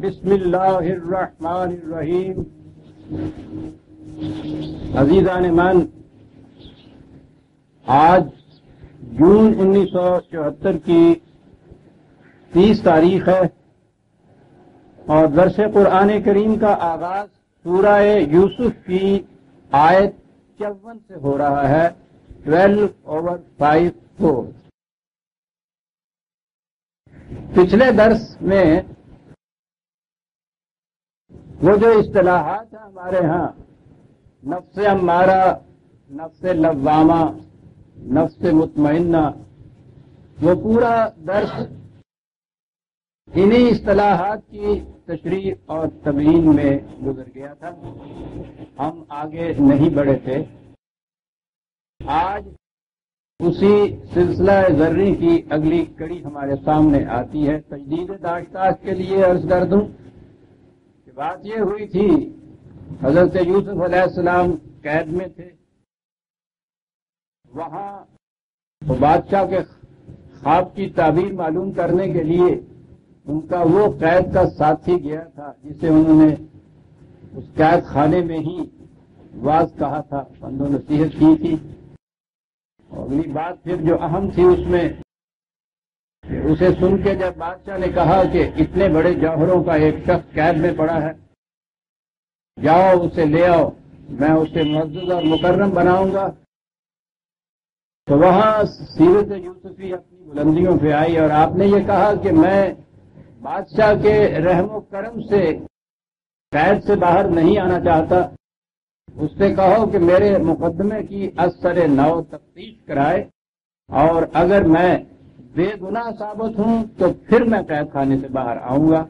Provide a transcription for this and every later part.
बिस्मिल्लाहिर्रहमानिर्रहीम। अजीजान मन, आज जून 1974 की 30 तारीख है और दरस कुरान करीम का आगाज़ सूरा यूसुफ की आयत चौवन से हो रहा है ट्वेल्व ओवर फाइव फोर पिछले दर्स में वो जो इस्तलाहात है हमारे यहाँ, नफ्स अम्मारा, नफ्स लवामा नफ्स मुतमना वो पूरा दर्स इन्हीं इस्तलाहात की तशरी और तबीन में गुजर गया था। हम आगे नहीं बढ़े थे। आज उसी सिलसिला जर्री की अगली कड़ी हमारे सामने आती है। तजदीद दाश्ताश के लिए अर्ज़ कर दूँ बात यह हुई थी, हज़रत यूसुफ अलैहिस्सलाम कैद में थे। वहाँ तो बादशाह के ख्वाब की ताबीर मालूम करने के लिए उनका वो कैद का साथी गया था, जिसे उन्होंने उस कैद खाने में ही वाज कहा था। बंदो नसीहत की थी। अगली बात फिर जो अहम थी उसमें उसे सुन के जब बादशाह ने कहा कि इतने बड़े जौहरों का एक शख्स कैद में पड़ा है, जाओ उसे ले आओ, मैं उसे मस्जिद और मुकर्रम बनाऊँगा। तो वहाँ सीरत यूसुफी अपनी बुलंदियों पे आई और आपने ये कहा कि मैं बादशाह के रहमो करम से कैद से बाहर नहीं आना चाहता। उससे कहो कि मेरे मुकदमे की असर नौ तफ्तीश कराए और अगर मैं बेगुनाह साबित हूँ तो फिर मैं कैद खाने से बाहर आऊँगा।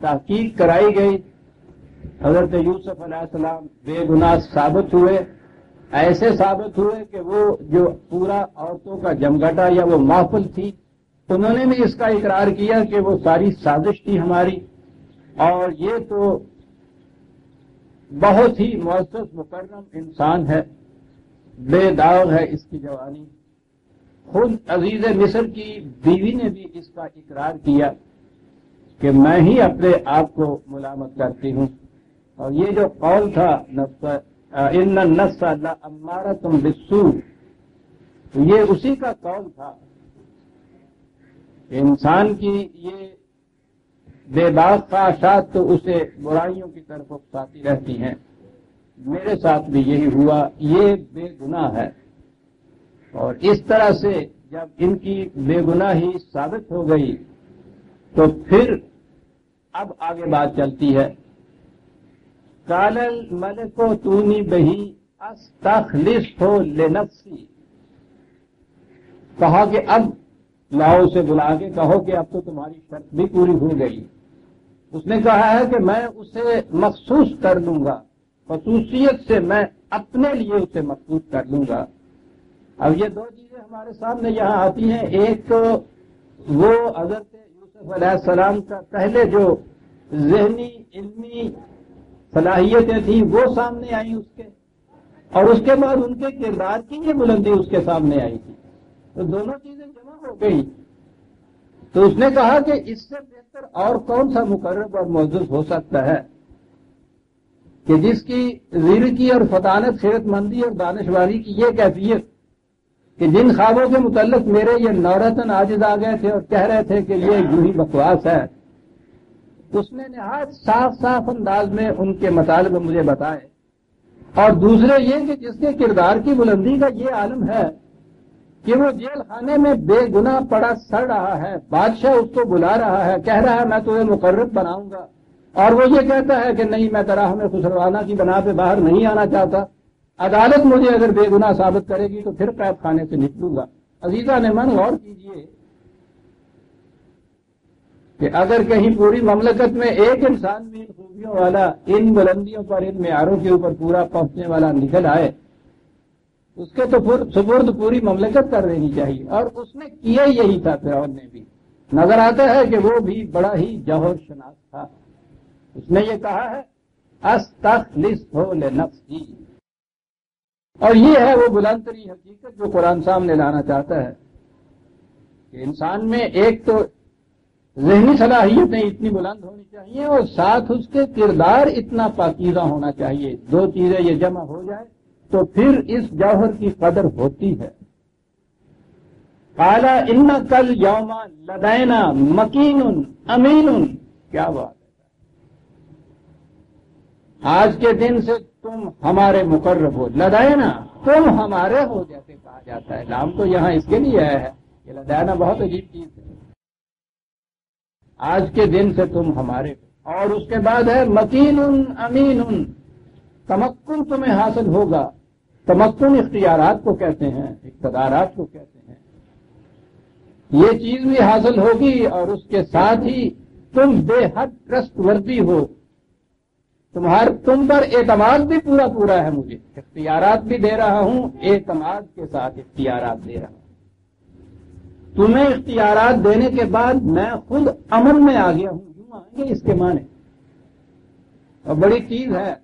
तहकीक कराई गई। हज़रत यूसुफ अलैहिस्सलाम बेगुनाह साबित हुए। ऐसे साबित हुए कि वो जो पूरा औरतों का जमघटा या वो महफिल थी, उन्होंने भी इसका इकरार किया कि वो सारी साजिश थी हमारी। और ये तो बहुत ही मुआस मुकर्रम इंसान है, बेदाग है इसकी जवानी। खुद अज़ीज़ मिस्र की बीवी ने भी इसका इकरार किया कि मैं ही अपने आप को मुलामत करती हूँ। और ये जो कौल था इन नस्मारा तुम बिस्सू तो ये उसी का कौल था। इंसान की ये बेबाक ख्वाहिशात तो उसे बुराइयों की तरफ़ उकसाती रहती हैं। मेरे साथ भी यही हुआ, ये बेगुनाह है। और इस तरह से जब इनकी बेगुनाही साबित हो गई तो फिर अब आगे बात चलती है। कालल मलको तूनी बही, अस्तखलिस हो लेनफसी। कहा कि अब लाओ उसे बुला के कहो कि अब तो तुम्हारी शर्त भी पूरी हो गई। उसने कहा है कि मैं उसे मखसूस कर लूँगा, खसूसियत से मैं अपने लिए उसे मखसूस कर लूँगा। अब ये दो चीज़ें हमारे सामने यहाँ आती हैं। एक तो वो हज़रत यूसुफ सलाम का पहले जो जहनी, इल्मी सलाहियतें थी, वो सामने आई उसके। और उसके बाद उनके किरदार की ये बुलंदी उसके सामने आई थी। तो दोनों चीज़ें जमा हो गई। तो उसने कहा कि इससे बेहतर और कौन सा मुकर्रब और मौजूद हो सकता है? कि जिसकी जीर की और फतानत सेहतमंदी और दानशवारी की ये कैफियत कि जिन ख्वाबों के मुतलक मेरे ये नौरतन आजिज आ गए थे और कह रहे थे कि ये यूँ ही बकवास है, उसने नहायत साफ़ साफ़ अंदाज में उनके मतालब मुझे बताए। और दूसरे ये कि जिसके किरदार की बुलंदी का ये आलम है कि वो जेल खाने में बेगुनाह पड़ा सड़ रहा है, बादशाह उसको बुला रहा है, कह रहा है, मैं तुम्हें मुकर्रब बनाऊँगा। और वो ये कहता है कि, नहीं, मैं तरह में खुसरवाना की बना पे बाहर नहीं आना चाहता। अदालत मुझे अगर बेगुनाह साबित करेगी तो फिर कैद खाने से निकलूँगा। अजीजा ने मन गौर कीजिए कि अगर कहीं पूरी ममलकत में एक इंसान भी इन खूबियों वाला, इन बुलंदियों पर, इन म्यारों के ऊपर पूरा पहुँचने वाला निकल आए, उसके तो सुपुर्द पूरी ममलकत कर देनी चाहिए। और उसने किया यही था फिर ने भी। नज़र आता है कि वो भी बड़ा ही जहर शनास था। उसने ये कहा है, अस्तखलिस हो ले नफ्सी। और ये है वो बुलंदरी हकीकत जो कुरान सामने लाना चाहता है कि इंसान में एक तो जहनी सलाहियतें इतनी बुलंद होनी चाहिए और साथ उसके किरदार इतना पाकिजा होना चाहिए। दो चीज़ें ये जमा हो जाए तो फिर इस जौहर की कदर होती है। काला इन कल यौमा लदैना मकीन अमीन क्या बात है। आज के दिन से तुम हमारे मुकर्रब हो। लदैना तुम हमारे हो, जैसे कहा जाता है। नाम तो यहाँ इसके लिए आया है कि लदैना बहुत अजीब चीज़ है। आज के दिन से तुम हमारे और उसके बाद है मकीन उन अमीन उन तमक्कुन तुम्हें हासिल होगा। तमक्कुन इख्तियारात को कहते हैं, इकतदारात को कहते हैं। ये चीज़ भी हासिल होगी और उसके साथ ही तुम बेहद ट्रस्ट वर्दी हो। तुम्हार तुम पर एतमाद भी पूरा पूरा है मुझे। इख्तियारात भी दे रहा हूँ, एतमाद के साथ इख्तियारात दे रहा हूँ। तुम्हें इख्तियारात देने के बाद मैं खुद अमन में आ गया हूँ। यूँ आएँगे इसके माने। और बड़ी चीज़ है,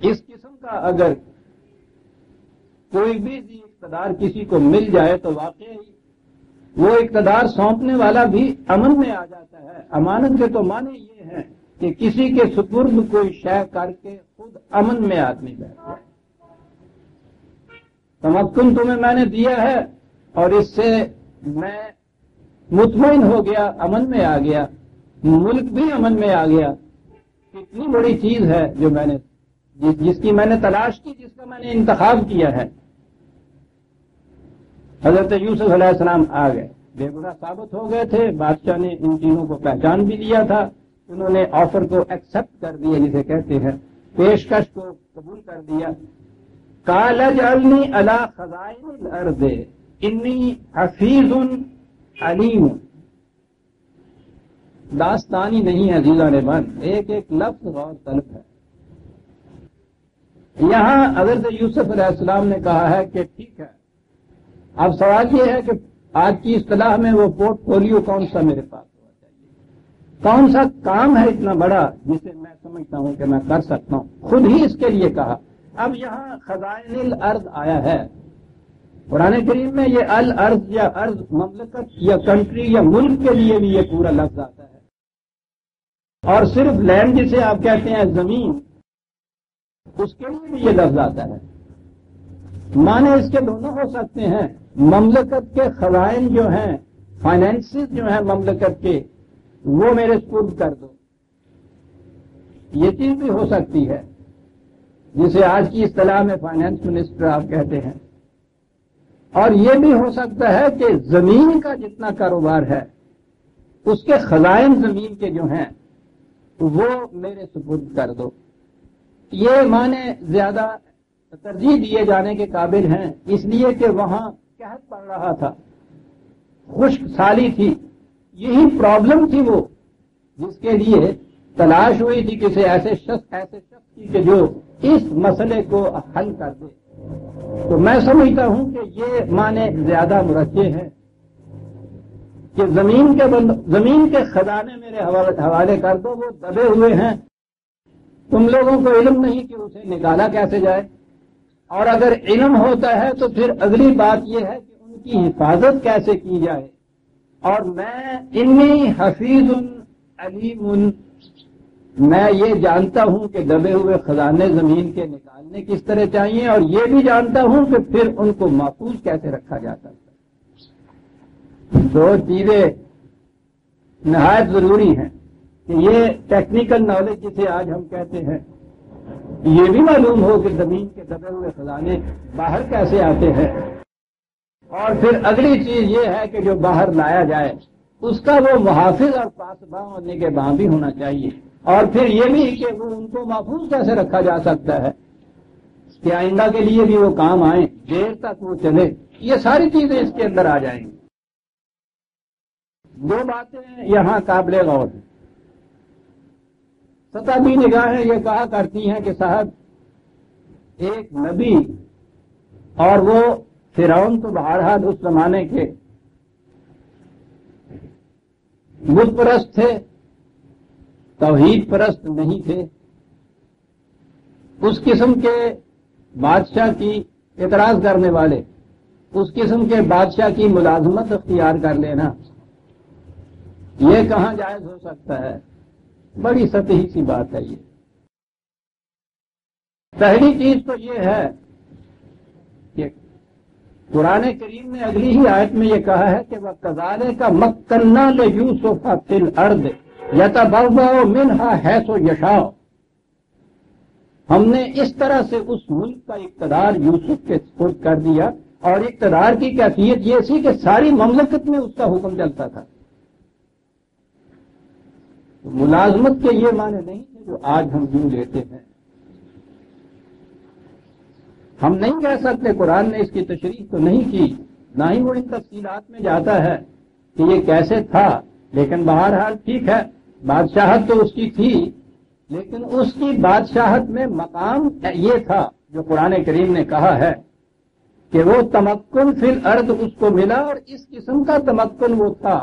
इस किस्म का अगर कोई भी इकतदार किसी को मिल जाए तो वाकई वो इकतदार सौंपने वाला भी अमन में आ जाता है। अमानत के तो माने ये हैं। कि किसी के सुपुर्द कोई शय करके खुद अमन में आदमी बैठ जाए। तमक्कुन तुम्हें मैंने दिया है और इससे मैं मुतमिन हो गया अमन में आ गया मुल्क भी अमन में आ गया। कितनी बड़ी चीज़ है जो मैंने जिस, जिसकी मैंने तलाश की जिसका मैंने इंतखाब किया है। हज़रत यूसुफ आ गए। बेगुना साबित हो गए थे बादशाह ने इन चीज़ों को पहचान भी लिया था। उन्होंने ऑफ़र को एक्सेप्ट कर दिया, जिसे कहते हैं, पेशकश को कबूल कर दिया। कालज अलनी अला खजाइन अर्द इन्नी हफीज अलीम। दास्तानी नहीं है जीजा ने बंद एक एक लफ्ज और तलब है। यहाँ हज़रत यूसुफ अलैहिस्सलाम ने कहा है कि ठीक है। अब सवाल यह है कि आज की इस्तलाह में वो पोर्टफोलियो कौन सा मेरे पास कौन सा काम है इतना बड़ा जिसे मैं समझता हूँ कि मैं कर सकता हूँ? खुद ही इसके लिए कहा। अब यहाँ खजाइन अर्ज़ आया है। पुराने करीम में ये अल अर्ज़ या अर्ज़ ममलकत या कंट्री या मुल्क के लिए भी ये पूरा लफ्ज आता है। और सिर्फ़ लैंड जिसे आप कहते हैं, ज़मीन, उसके लिए भी ये लफ्ज आता है। माने इसके दोनों हो सकते हैं। ममलकत के खजाइन जो हैं फाइनेंसिस जो हैं ममलकत के वो मेरे स्पूर्द कर दो। ये चीज़ भी हो सकती है, जिसे आज की इस्तलाह में फाइनेंस मिनिस्टर आप कहते हैं। और ये भी हो सकता है कि ज़मीन का जितना कारोबार है, उसके खजाइन ज़मीन के जो हैं, वो मेरे सुपुर्द कर दो। ये माने ज़्यादा तरजीह दिए जाने के काबिल हैं, इसलिए कि वहाँ कहत पड़ रहा था, खुश्क साली थी यही प्रॉब्लम थी वो, जिसके लिए तलाश हुई थी किसी ऐसे शख्स ऐसे शख्स की जो इस मसले को हल कर दे। तो मैं समझता हूँ कि ये माने ज़्यादा मुरक्के हैं कि ज़मीन के बंद, ज़मीन के खजाने मेरे हवाले हवाले कर दो, वो दबे हुए हैं। तुम लोगों को इलम नहीं कि उसे निकाला कैसे जाए। और अगर इलम होता है तो फिर अगली बात यह है कि उनकी हिफाजत कैसे की जाए। और मैं इन्नी हफीज अलीम मैं ये जानता हूँ कि दबे हुए खजाने ज़मीन के निकालने किस तरह चाहिए, और ये भी जानता हूँ कि फिर उनको महफूज कैसे रखा जाता है। दो चीज़ें नहायत ज़रूरी हैं कि ये टेक्निकल नॉलेज जिसे आज हम कहते हैं, ये भी मालूम हो कि ज़मीन के दबे हुए खजाने बाहर कैसे आते हैं। और फिर अगली चीज़ ये है कि जो बाहर लाया जाए, उसका वो मुहाफिज और पासबां होने के बां भी होना चाहिए। और फिर ये भी कि वो उनको महफूज कैसे रखा जा सकता है? कि आइंदा के लिए भी वो काम आए, देर तक वो चले। ये सारी चीज़ें इसके अंदर आ जाएँगी। दो बातें यहाँ काबिल गौर। है सताबी निगाहें ये कहा करती हैं कि साहब, एक नबी और वो फिरौन तो बहरहाल उस जमाने के बुद्ध परस्त थे, तोहीद परस्त नहीं थे। उस किस्म के बादशाह की एतराज़ करने वाले, उस किस्म के बादशाह की मुलाजमत अख्तियार कर लेना यह कहाँ जायज़ हो सकता है? बड़ी सतही सी बात है ये। पहली चीज़ तो ये है कि पुराने करीम ने अगली ही आयत में ये कहा है कि वह कजाले का मक्कन्ना ले यूसुफा फिल अर्द यतबो मिनहा है सो यशाओ। हमने इस तरह से उस मुल्क का इकतदार यूसुफ के स्पुर्द कर दिया, और इकतदार की कैफियत ये थी कि सारी ममलकत में उसका हुक्म चलता था। तो मुलाजमत के ये माने नहीं थे जो आज हम यूँ लेते हैं। हम नहीं कह सकते, कुरान ने इसकी तशरी तो नहीं की, ना ही वो इन तफसीलात में जाता है कि ये कैसे था, लेकिन बहरहाल ठीक है, बादशाहत तो उसकी थी, लेकिन उसकी बादशाहत में मकाम ये था, जो कुरान करीम ने कहा है, कि वो तमक्न फिल अर्द उसको मिला और इस किस्म का तमक्न वो था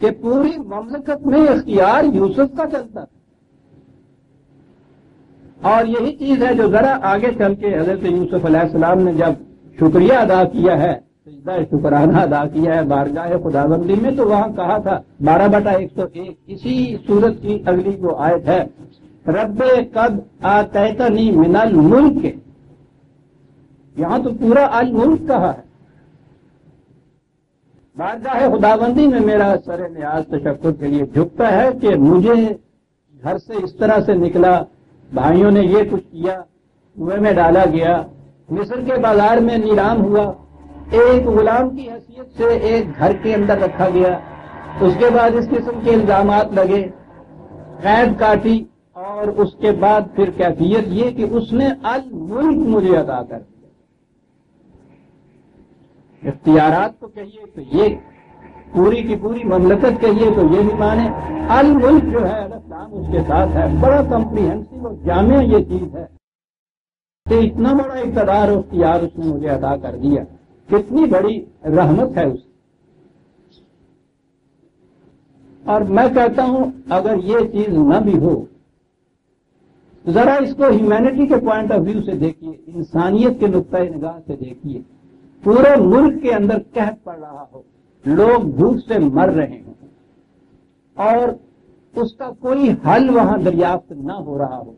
कि पूरी ममलकत में इख्तियार यूसुफ का चलता था। और यही चीज़ है जो जरा आगे चल के हज़रत यूसुफ अलैहिस्सलाम ने जब शुक्रिया अदा किया है, सजदा शुक्राना अदा किया है बारगाह खुदाबंदी में तो वहाँ कहा था, बारह बटा एक सौ एक, इसी सूरत की अगली जो आयत है रब कद आतनी मिनल मुल्क। यहाँ तो पूरा अल मुल्क कहा है। बारगाह खुदाबंदी में मेरा सर न्याज तशक्र के लिए झुकता है कि मुझे घर से इस तरह से निकला भाइयों ने ये कुछ किया, कुएँ में डाला गया। मिस्र के बाज़ार में नीलाम हुआ। एक गुलाम की हैसियत से एक घर के अंदर रखा गया। उसके बाद इस किस्म के इल्ज़ाम लगे। कैद काटी और उसके बाद फिर कैफियत ये कि उसने अल मुल्क मुझे अदा कर दिया। इख्तियारात को कहिए तो ये पूरी की पूरी ममलकत कहिए तो ये भी माने अल मुल्क जो है अलग उसके साथ है। बड़ा कम्प्रीहेंसिव और जामिया ये चीज़ है। कि इतना बड़ा इकतदार इख्तियार उसने मुझे अदा कर दिया। कितनी बड़ी रहमत है उसकी और मैं कहता हूँ, अगर ये चीज़ न भी हो, जरा इसको ह्यूमैनिटी के पॉइंट ऑफ़ व्यू से देखिए, इंसानियत के नुकता निगाह से देखिए, पूरे मुल्क के अंदर कहत पड़ रहा हो। लोग भूख से मर रहे हैं। और उसका कोई हल वहाँ दरियाफ्त ना हो रहा हो।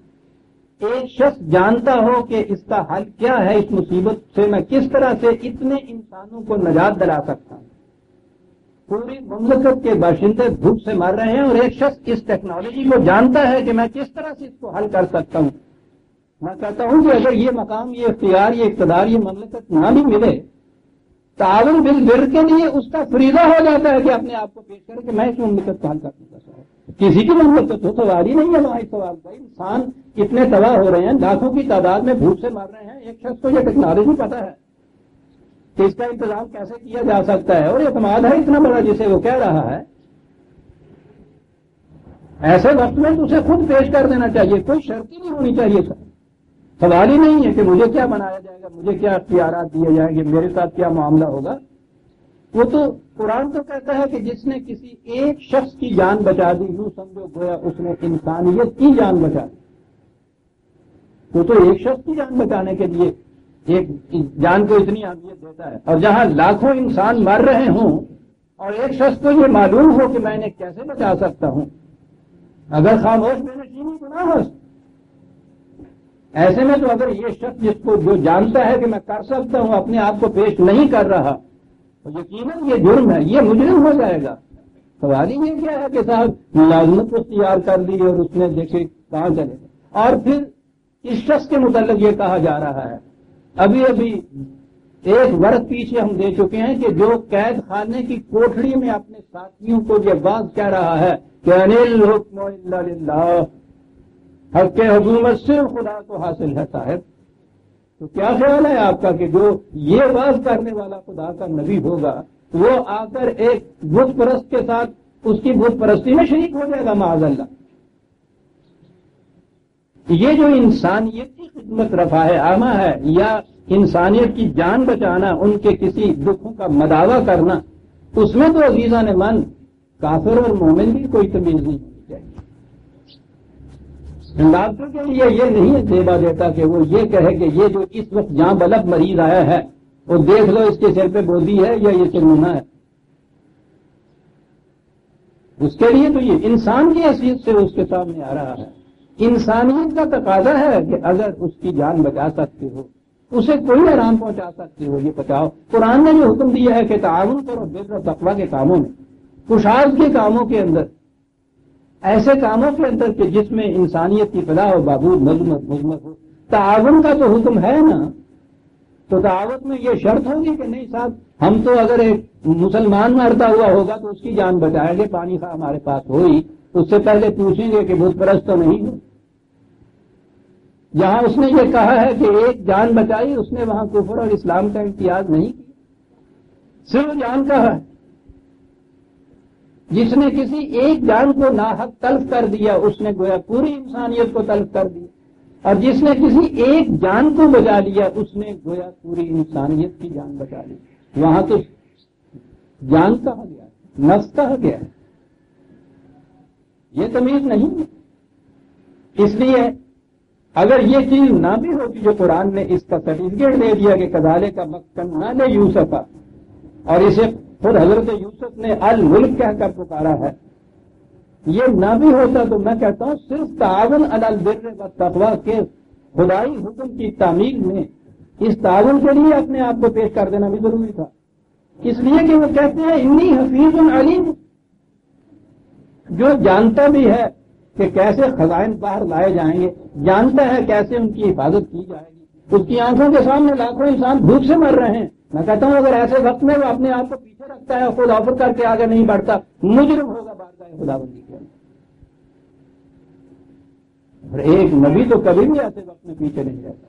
एक शख्स जानता हो कि इसका हल क्या है, इस मुसीबत से मैं किस तरह से इतने इंसानों को नजात दिला सकता हूँ। पूरी ममलकत के बाशिंदे भूख से मर रहे हैं और एक शख्स इस टेक्नोलॉजी को जानता है कि मैं किस तरह से इसको हल कर सकता हूँ। मैं कहता हूँ कि अगर ये मकाम, ये इख्तियार, ये इकतदार, ये ममलकत ना भी मिले तावन बिल बिर के लिए उसका फरीदा हो जाता है कि अपने आप को पेश करे कि मैं इस ममलकत को हल कर किसी की ममलकत तो सवाल ही नहीं है इस सवाल का इंसान कितने तबाह हो रहे हैं, लाखों की तादाद में भूख से मर रहे हैं। एक शख्स को यह टेक्नोलॉजी पता है कि इसका इंतज़ाम कैसे किया जा सकता है। और एतमाद है इतना बड़ा जिसे वो कह रहा है। ऐसे वक्त में उसे खुद पेश कर देना चाहिए। कोई शर्त ही नहीं होनी चाहिए सर सवाल ही नहीं है कि मुझे क्या बनाया जाएगा, मुझे क्या अख्तियार दिए जाएँगे, मेरे साथ क्या मामला होगा। वो तो कुरान तो कहता है कि जिसने किसी एक शख्स की जान बचा दी, यूँ समझो गोया उसने इंसानियत की जान बचा दी। वो तो एक शख्स की जान बचाने के लिए एक जान को इतनी अहमियत देता है। और जहाँ लाखों इंसान मर रहे हों, और एक शख्स को ये मालूम हो कि मैं इन्हें कैसे बचा सकता हूँ। अगर खामोश मैंने चीनी गुनाह ऐसे में तो अगर ये शख्स जिसको, जो जानता है कि मैं कर सकता हूँ, अपने आप को पेश नहीं कर रहा तो यकीन ये जुर्म है, ये मुजरिम हो जाएगा। सवाल ही ये क्या है कि साहब, मुलाजमत तैयार कर दी और उसने देखे कहाँ चले और फिर इस शख्स के मुतलक ये कहा जा रहा है, अभी अभी एक वर्ष पीछे हम दे चुके हैं कि जो कैद खाने की कोठड़ी में अपने साथियों को ये बात कह रहा है कि अनिल हक हुकूमत सिर्फ़ खुदा को हासिल है साहब। तो क्या ख्याल है आपका कि जो ये बात करने वाला खुदा का नबी होगा, वो आकर एक बुत परस्त के साथ उसकी बुत परस्ती में शरीक हो जाएगा माजल्ला ये जो इंसानियत की खिदमत रफा है, आमा है, या इंसानियत की जान बचाना, उनके किसी दुखों का मदावा करना, उसमें तो अजीजा ने मन, काफिर और मोमिन भी कोई तमीज नहीं डॉक्टर के लिए ये नहीं है सेवा देता कि वो ये कहे कि ये जो इस वक्त जहाँ बलब मरीज़ आया है, वो देख लो, इसके सिर पे बोधी है या ये चिन्मुना है। उसके लिए तो ये इंसान की हैसियत से उसके सामने आ रहा है। इंसानियत का तकाजा है कि अगर उसकी जान बचा सकते हो, उसे कोई आराम पहुँचा सकते हो, ये बचाओ। कुरान ने जो हुक्म दिया है कि ताउन करो, बिर और तकवा के कामों में कुशाद के कामों के अंदर। ऐसे कामों के अंदर के जिसमें इंसानियत की फलाह और बाबूद, मजमत मजमत हो। ताउन का तो हुक्म है ना? तो दावत में ये शर्त होगी कि नहीं साहब, हम तो अगर एक मुसलमान मरता हुआ होगा तो उसकी जान बचाएँगे, पानी का हमारे पास हो ही उससे पहले पूछेंगे कि भूत परस्त तो नहीं हो। जहाँ उसने ये कहा है कि एक जान बचाई, उसने वहाँ कुफर और इस्लाम का इम्तियाज़ नहीं किया। सिर्फ़ जान कहा है। जिसने किसी एक जान को नाहक तल्फ कर दिया, उसने गोया पूरी इंसानियत को तल्फ कर दिया। और जिसने किसी एक जान को बचा लिया, उसने गोया पूरी इंसानियत की जान बचा ली। वहाँ तो जान कहा गया नफ्स कहा गया ये तमीज नहीं है। इसलिए अगर ये चीज़ ना भी होती, जो कुरान ने इसका सर्टिफिकेट दे दिया कि कदाले का मक्कन ना ले यूसफा। और इसे खुद हज़रत यूसुफ ने अल मुल्क कहकर पुकारा है। ये ना भी होता तो मैं कहता हूँ, सिर्फ़ तावन अल बिर तकवा के खुदाई हुक्म की तामील में इस तावन के लिए अपने आप को पेश कर देना भी ज़रूरी था। इसलिए कि वो कहते हैं, इन्नी हफीज अलीम। जो जानता भी है कि कैसे खजाइन बाहर लाए जाएँगे, जानता है कैसे उनकी हिफाजत की जाएगी। उसकी आँखों के सामने लाखों इंसान भूख से मर रहे हैं। मैं कहता हूँ, अगर ऐसे वक्त में वो अपने आप को पीछे रखता है खुद ऑफ़र करके आगे नहीं बढ़ता, मुजरम होगा बारगाह खुदाबंदी के अंदर। और एक नबी तो कभी भी ऐसे वक्त में पीछे नहीं रहता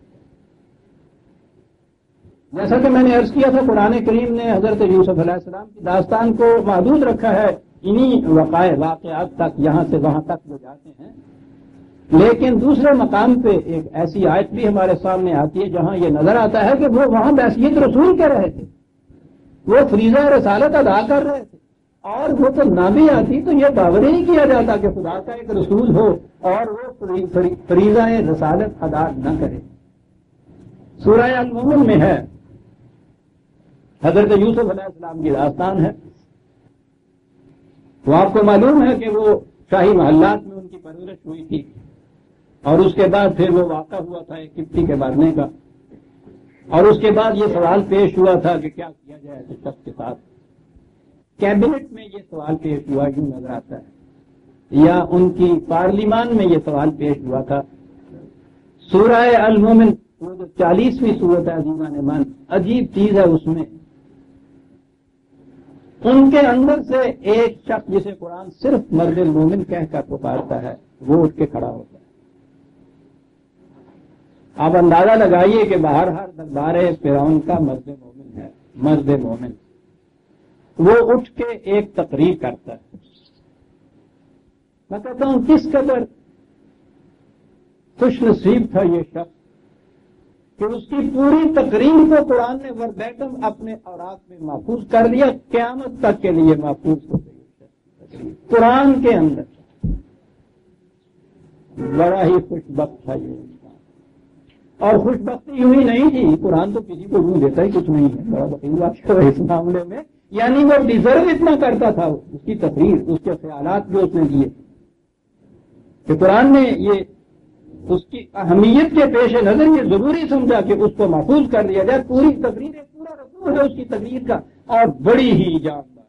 जैसा कि मैंने अर्ज़ किया था, कुरान करीम ने हज़रत यूसुफ अलैहिस्सलाम की दास्तान को महदूद रखा है। इन्हीं वक़ाए वाकयात तक, यहाँ से वहाँ तक वो जाते हैं लेकिन दूसरे मकाम पे एक ऐसी आयत भी हमारे सामने आती है जहाँ ये नज़र आता है कि वो वहाँ बैसियत रसूल के रहे थे। वो फरीजा रसालत अदा कर रहे थे। और वो तो ना भी आती तो ये दावर ही किया जाता कि खुदा का एक रसूल हो और वो फरीजा रसालत अदा न करे। सूरह अलमोमन में है। हज़रत यूसुफ अलैहिस्सलाम की दास्तान है। वो आपको मालूम है कि वो शाही महल्लात में उनकी परवरिश हुई थी। और उसके बाद फिर वो वाक़ा हुआ था एक किप्टी के मारने का। और उसके बाद ये सवाल पेश हुआ था कि क्या किया जाए ऐसे शख्स के साथ। कैबिनेट में ये सवाल पेश हुआ, यूँ नज़र आता है। या उनकी पार्लिमान में ये सवाल पेश हुआ था। सूरह अलमोमिन, वो जो चालीसवीं सूरत है अजीमा ने मान अजीब चीज़ है उसमें। उनके अंदर से एक शख्स जिसे कुरान सिर्फ़ मर्द मोमिन कहकर पुकारता है, वो उठ के खड़ा होता है। आप अंदाज़ा लगाइए कि बाहर हर दरबार फिरौन का मर्द मोमिन है, मर्द मोमिन। वो उठ के एक तकरीर करता है। मैं कहता हूँ, किस कदर खुश नसीब था ये शख्स कि उसकी पूरी तकरीर को कुरान ने वर्बैटम अपने औरात में महफूज कर लिया, क्यामत तक के लिए महफूज हो गई कुरान के अंदर बड़ा ही खुशबक था ये। और खुशबख्ती यूँ ही नहीं थी। कुरान तो किसी को यूँ देता ही कुछ नहीं है। बड़ा बकील बात इस मामले में। यानी वो डिजर्व इतना करता था। उसकी तकरीर, उसके ख्याल जो उसने दिए। कि कुरान ने ये, उसकी अहमियत के पेश नज़र ये ज़रूरी समझा कि उसको महफूज कर दिया जाए। पूरी तकरीर एक पूरा रसूल है उसकी तकरीर का। और बड़ी ही जानदार।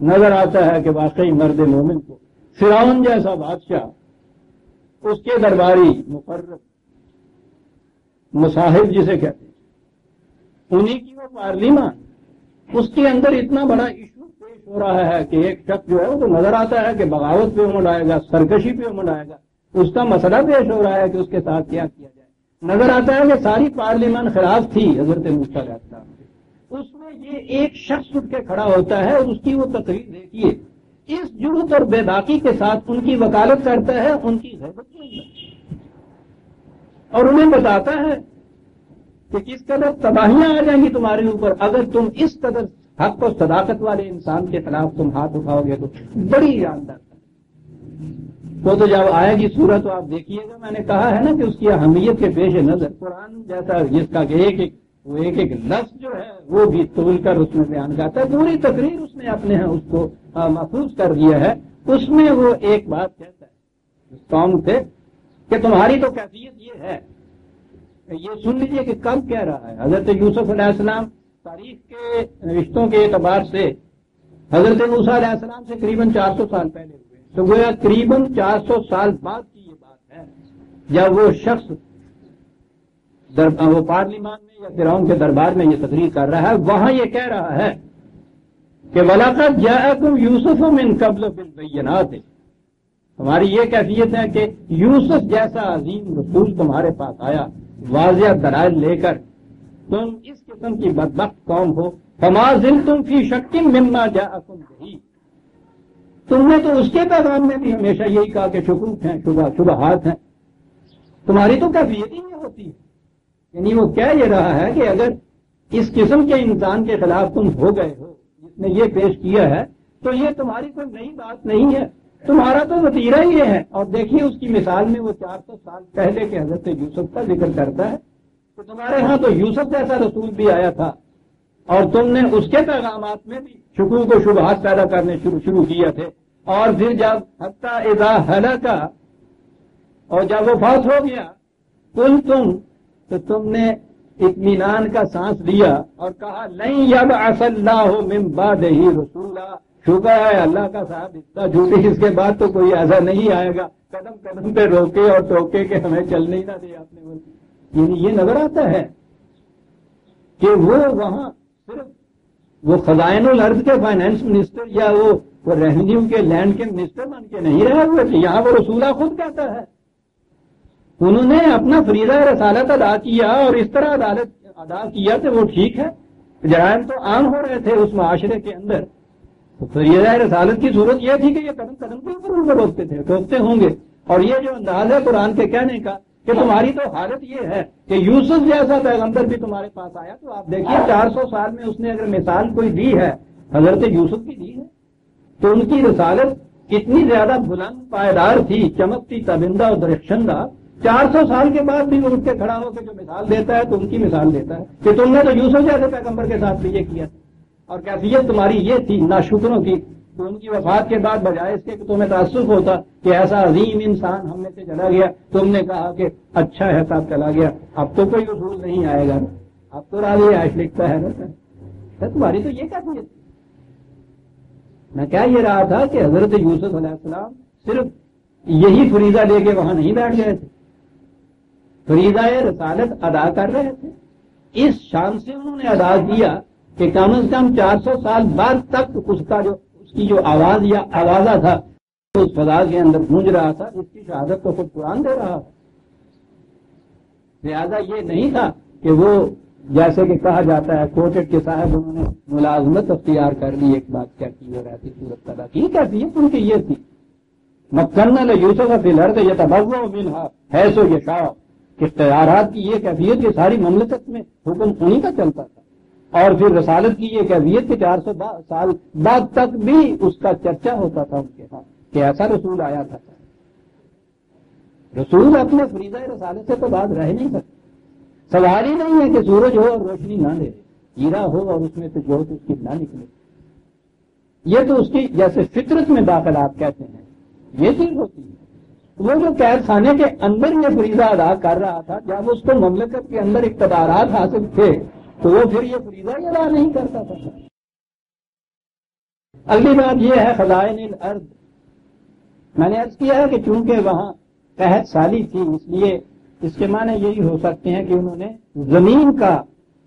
नज़र आता है कि वाकई मर्द मोमिन को, फिराउन जैसा बादशाह, उसके दरबारी मुकर्रब मुसाहिब जिसे कहते हैं। उन्हीं की वो पार्लिमान उसके अंदर इतना बड़ा इशू पेश हो रहा है कि एक शख्स जो है वो तो नज़र आता है कि बगावत पे उमड़ आएगा, सरकशी पे उमड़ आएगा। उसका मसला पेश हो रहा है कि उसके साथ क्या किया जाए। नज़र आता है कि सारी पार्लिमान खिलाफ थी, हज़रत मुस्ता उसमें ये एक शख्स उठ के खड़ा होता है और उसकी वो तकरीर देखिए। इस जुड़त और बेबाकी के साथ उनकी वकालत करता है, उनकी गैबत और उन्हें बताता है कि किस कदर तबाहियाँ आ जाएँगी तुम्हारे ऊपर। अगर तुम इस कदर हक और सदाकत वाले इंसान के खिलाफ तुम हाथ उठाओगे तो बड़ी जानदार तो तो जब आएगी सूरत तो आप देखिएगा, मैंने कहा है ना कि उसकी अहमियत के पेश नज़र कुरान जैसा जिसका एक एक, वो एक एक लफ्ज जो है, वो भी तोल कर उसमें बयान करता है। पूरी तकरीर उसने अपने हैं उसको महफूज कर दिया है। उसमें वो एक बात कहता है। कौम से कि तुम्हारी तो कैफियत ये है। ये सुन लीजिए कि कब कह रहा है। हज़रत यूसुफ अलैहिस्सलाम तारीख के रिश्तों के एतबार से हज़रत मूसा अलैहिस्सलाम से करीबन 400 साल पहले हुए। तो गोया करीबन 400 साल बाद की ये बात है। जब वो शख्स वो पार्लिमान में या फिरौन के दरबार में ये तकरीर कर रहा है, वहाँ ये कह रहा है कि वलाकत जाकुम यूसुफ मिन कबल बिल हमारी ये कैफियत है कि यूसुफ जैसा अजीम रसूल तुम्हारे पास आया, वाजिया दलाल लेकर, तुम इस किस्म की बदबक कौम हो फमाजिल तुम फ़ी शक्किन मिम्मा रही तुमने तो उसके पैगाम में भी हमेशा यही कहा कि शुकूक हैं, शुभ शुभहात हैं। तुम्हारी तो कैफियत ही नहीं होती। है यानी वो कह ये रहा है कि अगर इस किस्म के इंसान के खिलाफ तुम हो गए हो, जिसने ये पेश किया है तो ये तुम्हारी कोई नई बात नहीं है। तुम्हारा तो वतीरा ही है। और देखिए उसकी मिसाल में वो 400 साल पहले के हज़रत यूसुफ का ज़िक्र करता है। तो तुम्हारे यहाँ तो यूसुफ जैसा रसूल भी आया था। और तुमने उसके पैगाम में भी शुक्र को शुभात पैदा करने शुरू शुरू किए थे। और फिर जब हत्ता हला का और जब वो फात हो गया, कुल तुम तो तुमने इतमान का सांस लिया और कहा नहीं जब असल्ला हो मिम बाद ही रसूला। शुक्र है, अल्लाह का साहब इतना झूठी, इसके बाद तो कोई ऐसा नहीं आएगा। कदम कदम पे रोके और टोके के हमें चलने ही ना दे आपने यानी ये नज़र आता है कि वो वहाँ सिर्फ़ वो खजायनुल अर्ज़ के फाइनेंस मिनिस्टर या वो वो रेवेन्यू के लैंड के मिनिस्टर बन के नहीं रहे हुए थे। यहाँ वो रसूला खुद कहता है। उन्होंने अपना फरीदा रसालत अदा किया और इस तरह अदालत अदा किया तो वो ठीक है। जरायम तो आम हो रहे थे उस माशरे के अंदर। तो ये रसालत की सूरत यह थी कि ये कदम कदम के ऊपर उनको रोकते थे, रोकते होंगे। और ये जो अंदाज है कुरान के कहने का कि तुम्हारी तो हालत ये है कि यूसुफ जैसा पैगंबर भी तुम्हारे पास आया तो आप देखिए 400 साल में उसने अगर मिसाल कोई दी है, हज़रत यूसुफ की दी है तो उनकी रसालत कितनी ज़्यादा बुलंद पायदार थी, चमकती तबिंदा और दरक्षंदा 400 साल के बाद भी उठ के खड़ा होकर जो मिसाल देता है तो उनकी मिसाल देता है कि तुमने तो यूसुफ जैसे पैगंबर के साथ भी ये किया और कैफियत तुम्हारी ये थी, नाशुकरों की तो उनकी वफात के बाद बजाय इसके कि तुम्हें तासुफ होता कि ऐसा अजीम इंसान हमने से चला गया। तुमने कहा कि अच्छा है साहब चला गया। अब तो कोई उसूल नहीं आएगा। अब तो राज़ी आश लिखता है ना तुम्हारी तो ये कैफियत मैं क्या ये रहा था कि हज़रत यूसुफ अलैहिस्सलाम सिर्फ़ यही फरीजा लेके वहाँ नहीं बैठ गए थे। फरीदा रसालत अदा कर रहे थे। इस शान से उन्होंने अदा किया कि कम अज कम 400 साल बाद तक उसका जो, उसकी जो आवाज़ या आवाजा था तो उस फजा के अंदर गूंज रहा था इसकी शहादत को खुद कुरान दे रहा लिहाजा ये नहीं था कि वो, जैसे कि कहा जाता है, कोटेड के साहब उन्होंने मुलाजमत अख्तियार कर ली, एक बात क्या की हो रहती सूरत तला की, कहती है, उनकी ये थी। मक्कन यूसुफ फिलहर ये तबा मिन है सो ये शाह इख्तियारात की ये कैफियत ये सारी ममलकत में हुक्म उन्हीं का चलता था। और फिर रसालत की ये कैफियत के चार सौ साल बाद तक भी उसका चर्चा होता था उनके साथ, कि ऐसा रसूल आया था। रसूल अपने फरीदा रसालत से तो बाद रह नहीं सकते। सवाल ही नहीं है कि सूरज हो और रोशनी ना दे हीरा हो और उसमें से जोत उसकी ना निकले। ये तो उसकी जैसे फितरत में दाखिल आप कहते हैं, ये चीज़ होती है। वो जो कैद खाने के अंदर ये फरीदा अदा कर रहा था, जब उसको ममलकत के अंदर इकतदारात हासिल थे तो वो फिर ये फरीजा ही अदा नहीं करता था। अगली बात यह है खजाइन अर्द मैंने अर्ज़ किया है कि चूँकि वहाँ कहत साली थी, इसलिए इसके माने यही हो सकते हैं कि उन्होंने ज़मीन का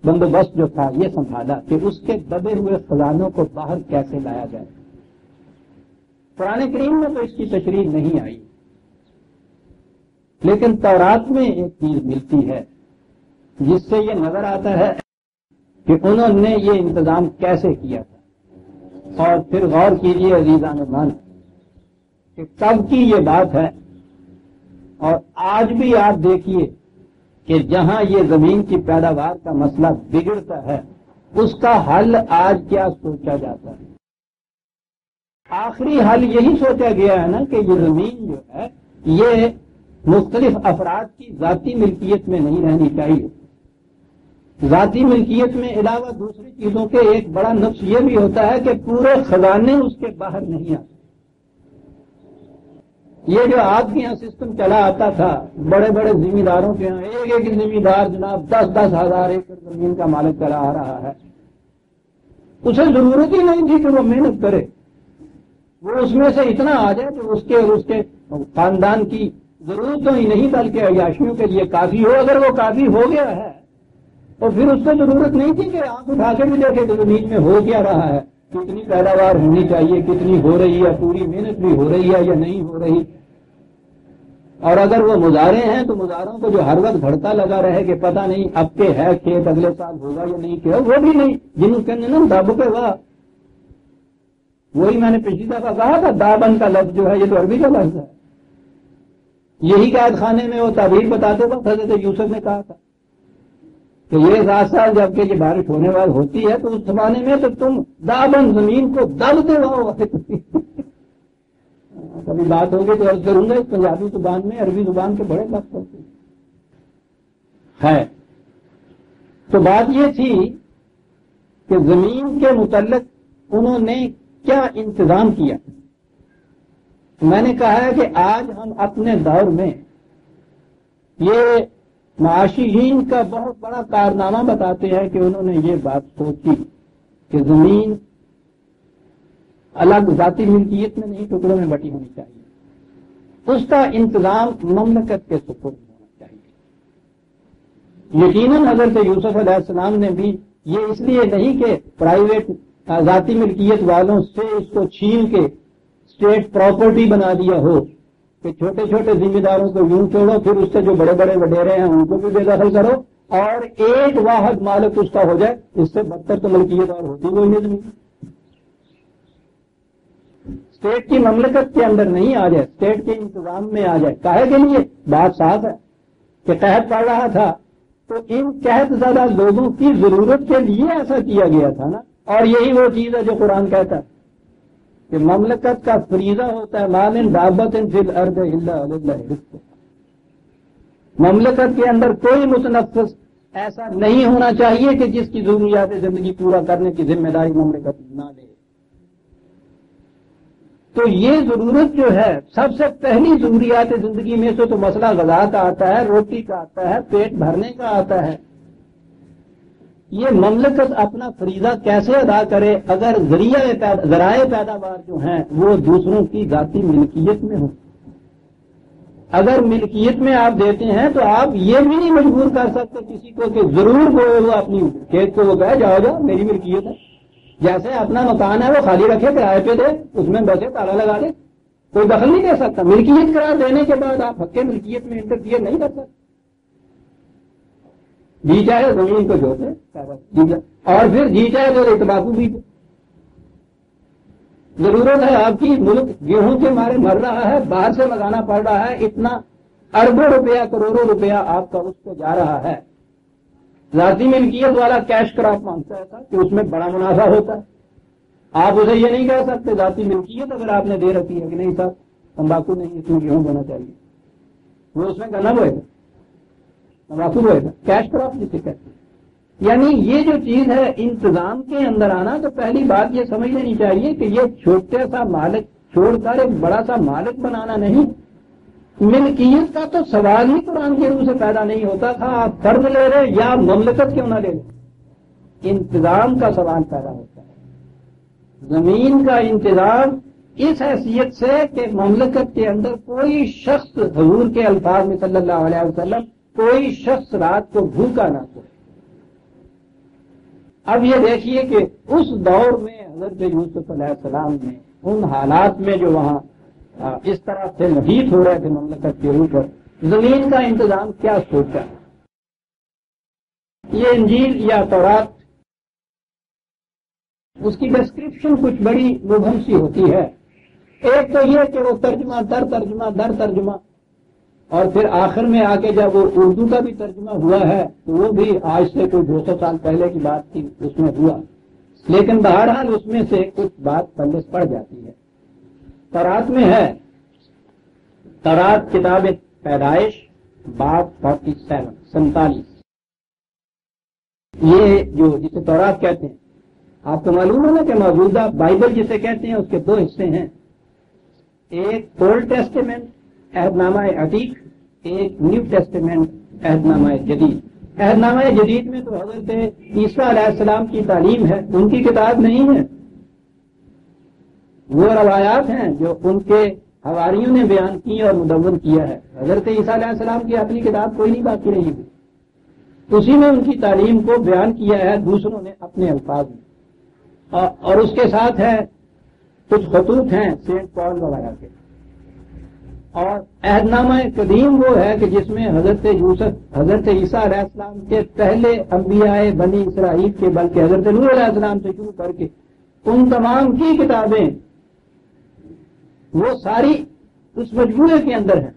बंदोबस्त जो था, ये संभाला कि उसके दबे हुए खजानों को बाहर कैसे लाया जाए। पुराने करीम में तो इसकी तशरी नहीं आई। लेकिन तौरात में एक चीज़ मिलती है, जिससे ये नज़र आता है कि उन्होंने ये इंतज़ाम कैसे किया था? और फिर गौर कीजिए अजीजान मान कि कब की ये बात है? और आज भी आप देखिए कि जहाँ ये ज़मीन की पैदावार का मसला बिगड़ता है, उसका हल आज क्या सोचा जाता है? आखिरी हल यही सोचा गया है ना कि ये ज़मीन जो है, ये मुख्तलिफ़ अफराद की जाती मिल्कियत में नहीं रहनी चाहिए। जाती मिल्कियत में अलावा दूसरी चीज़ों के एक बड़ा नुक्स ये भी होता है कि पूरे खजाने उसके बाहर नहीं आते। ये जो आपके यहाँ सिस्टम चला आता था बड़े बड़े जिम्मेदारों के यहाँ एक एक जिम्मेदार जनाब दस दस हज़ार एकड़ ज़मीन का मालिक चला आ रहा है। उसे ज़रूरत ही नहीं थी कि वो मेहनत करे। वो उसमें से इतना आ जाए कि उसके उसके खानदान की ज़रूरत तो ही नहीं, बल्कि अयाशियों के लिए काफ़ी हो, अगर वो काफ़ी हो गया है तो फिर उसको ज़रूरत नहीं थी कि आँख उठा के भी देखे कि ज़मीन में हो क्या रहा है, कितनी पैदावार होनी चाहिए, कितनी हो रही है, पूरी मेहनत भी हो रही है या नहीं हो रही। और अगर वो मुजारे हैं तो मुजारों को जो हर वक्त भड़का लगा रहे कि पता नहीं अब के है खेत अगले साल होगा या नहीं क्या वो भी नहीं कहने ना दाबो पे वाह। वही मैंने पिछली दफ़ा कहा था, दाबन का लफ्ज जो है, ये तो अरबी का लफ्ज है। यही कैद खाने में वो तबीर बताते थे यूसुफ ने कहा था। कि ये सात साल जबकि ये बारिश होने वाली होती है तो उस जमाने में तो तुम दाबन ज़मीन को दबते रहो कभी बात होगी तो अर्ज़ करूँगा इस पंजाबी ज़ुबान में, अरबी ज़ुबान के बड़े लफ्ज होते है। तो बात ये थी कि ज़मीन के मुतलक उन्होंने क्या इंतज़ाम किया? मैंने कहा है कि आज हम अपने दौर में ये माशीहीन का बहुत बड़ा कारनामा बताते हैं कि उन्होंने ये बात सोची कि ज़मीन अलग जाति मिल्कियत में नहीं, टुकड़ों में बटी होनी चाहिए। उसका इंतज़ाम ममलकत के सुपुर होना चाहिए। यकीनन हज़रत यूसुफ अलैहिस्सलाम ने भी ये इसलिए नहीं कि प्राइवेट जाति मिल्कियत वालों से इसको छीन के स्टेट प्रॉपर्टी बना दिया हो कि छोटे छोटे जिम्मेदारों को यूँ छोड़ो, फिर उससे जो बड़े बड़े वडेरे हैं, उनको भी बेदखल करो और एक वाहक मालिक उसका हो जाए, इससे बदतर तो मलकियत और होती कोई नहीं ज़मीन स्टेट की ममलकत के अंदर नहीं आ जाए, स्टेट के इंतज़ाम में आ जाए। काहे के लिए? बात साफ़ है कि कहत पड़ रहा था तो इन कहत ज़्यादा लोगों की ज़रूरत के लिए ऐसा किया गया था ना? और यही वो चीज़ है जो कुरान कहता है। कि ममलकत का फरीजा होता है मालिन दाबत इन फिल अर्द ममलकत के अंदर कोई मुतनफ़ ऐसा नहीं होना चाहिए कि जिसकी जरूरियात ज़िंदगी पूरा करने की ज़िम्मेदारी ममलकत ना ले। तो ये ज़रूरत जो है, सबसे पहली जरूरियात ज़िंदगी में से तो मसला गजा का आता है, रोटी का आता है, पेट भरने का आता है। ये ममलकत अपना फरीजा कैसे अदा करे? अगर ज़रिया जराए पैदावार जो हैं, वो दूसरों की जाति मिल्कियत में हो। अगर मिल्कियत में आप देते हैं तो आप ये भी नहीं मजबूर कर सकते किसी को कि ज़रूर वो अपनी खेत को वो कहे, जाओ जाओ, मेरी मिल्कियत है। जैसे अपना मकान है, वो खाली रखे, किराए पे दे, उसमें बसे, ताला लगा दे। कोई दखल नहीं दे सकता। मिल्कियत करार देने के बाद आप हक्के मिल्कियत में इंटरफियर नहीं कर सकते। जी चाहे ज़मीन को जोते और फिर जी चाहे तो इतबाकू भी ज़रूरत है आपकी, मुल्क गेहूँ के मारे मर रहा है, बाहर से लगाना पड़ रहा है, इतना अरबों रुपया, करोड़ों रुपया आपका उसको जा रहा है। जाती मिल्कियत वाला कैश क्रॉप माँगता है कि उसमें बड़ा मुनाफा होता है। आप उसे ये नहीं कह सकते जाती मिल्कियत अगर आपने दे रखी है कि नहीं साहब, तंबाकू नहीं इसमें गेहूँ बोना चाहिए। वो उसमें गन्ना बोएगा तंबाकू बोएगा कैश क्रॉप जिसे कहते हैं यानी ये जो चीज़ है, इंतज़ाम के अंदर आना तो पहली बात ये समझ लेनी चाहिए कि ये छोटे सा मालिक, छोड़कर एक बड़ा सा मालिक बनाना नहीं। मिल्कियत का तो सवाल ही कुरान के रूप से पैदा नहीं होता था। आप कर्ज ले रहे या ममलकत क्यों ना ले रहे? इंतज़ाम का सवाल पैदा होता है। ज़मीन का इंतज़ाम इस हैसियत से कि ममलकत के अंदर कोई शख्स हजूर के अल्फाज में सल्लल्लाहु अलैहि वसल्लम कोई शख्स रात को भूखा ना सोए अब ये देखिए कि उस दौर में हज़रत यूसुफ सलाम ने उन हालात में जो वहाँ इस तरह से नहीत हो रहे थे ममलकत के ऊपर, ज़मीन का इंतज़ाम क्या सोचा? ये इंजील या तौरात? उसकी डिस्क्रिप्शन कुछ बड़ी मुबहम सी होती है। एक तो यह कि वो तर्जमा, दर तर्जमा दर तर्जमा और फिर आखिर में आके जब वो उर्दू का भी तर्जमा हुआ है तो वो भी आज से कोई दो सौ साल पहले की बात थी, उसमें हुआ। लेकिन बहरहाल उसमें से कुछ बात पहले पड़ जाती है। तरात में है, तरात किताब पैदाइश बात फोर्टी सेवन सैतालीस। ये जो जिसे तौरात कहते हैं, आपको मालूम है ना कि मौजूदा बाइबल जिसे कहते हैं, उसके दो हिस्से हैं। एक ओल्ड टेस्टिमेंट अहदनामा अतीक, एक न्यू टेस्टिमेंट अहदनामा जदीद। अहदनामा जदीद में तो हज़रत ईसा की तालीम है, उनकी किताब नहीं है। वो रवायात हैं जो उनके हवारियों ने बयान की और मुदवन किया है। हज़रत ईसा की अपनी किताब कोई नहीं, बाकी रही हुई। उसी में उनकी तालीम को बयान किया है, दूसरों ने अपने अल्फाज में। और उसके साथ है, कुछ खतूत हैं, सेंट पॉल वगैरह के। और अहदनामा कदीम वो है कि जिसमें हज़रत यूसफ, हज़रत ईसा अलैहिस्सलाम के पहले अंबियाए बनी इसराइल के, बल्कि हज़रत नूर से शुरू करके उन तमाम की किताबें, वो सारी उस मजमूरे के अंदर है।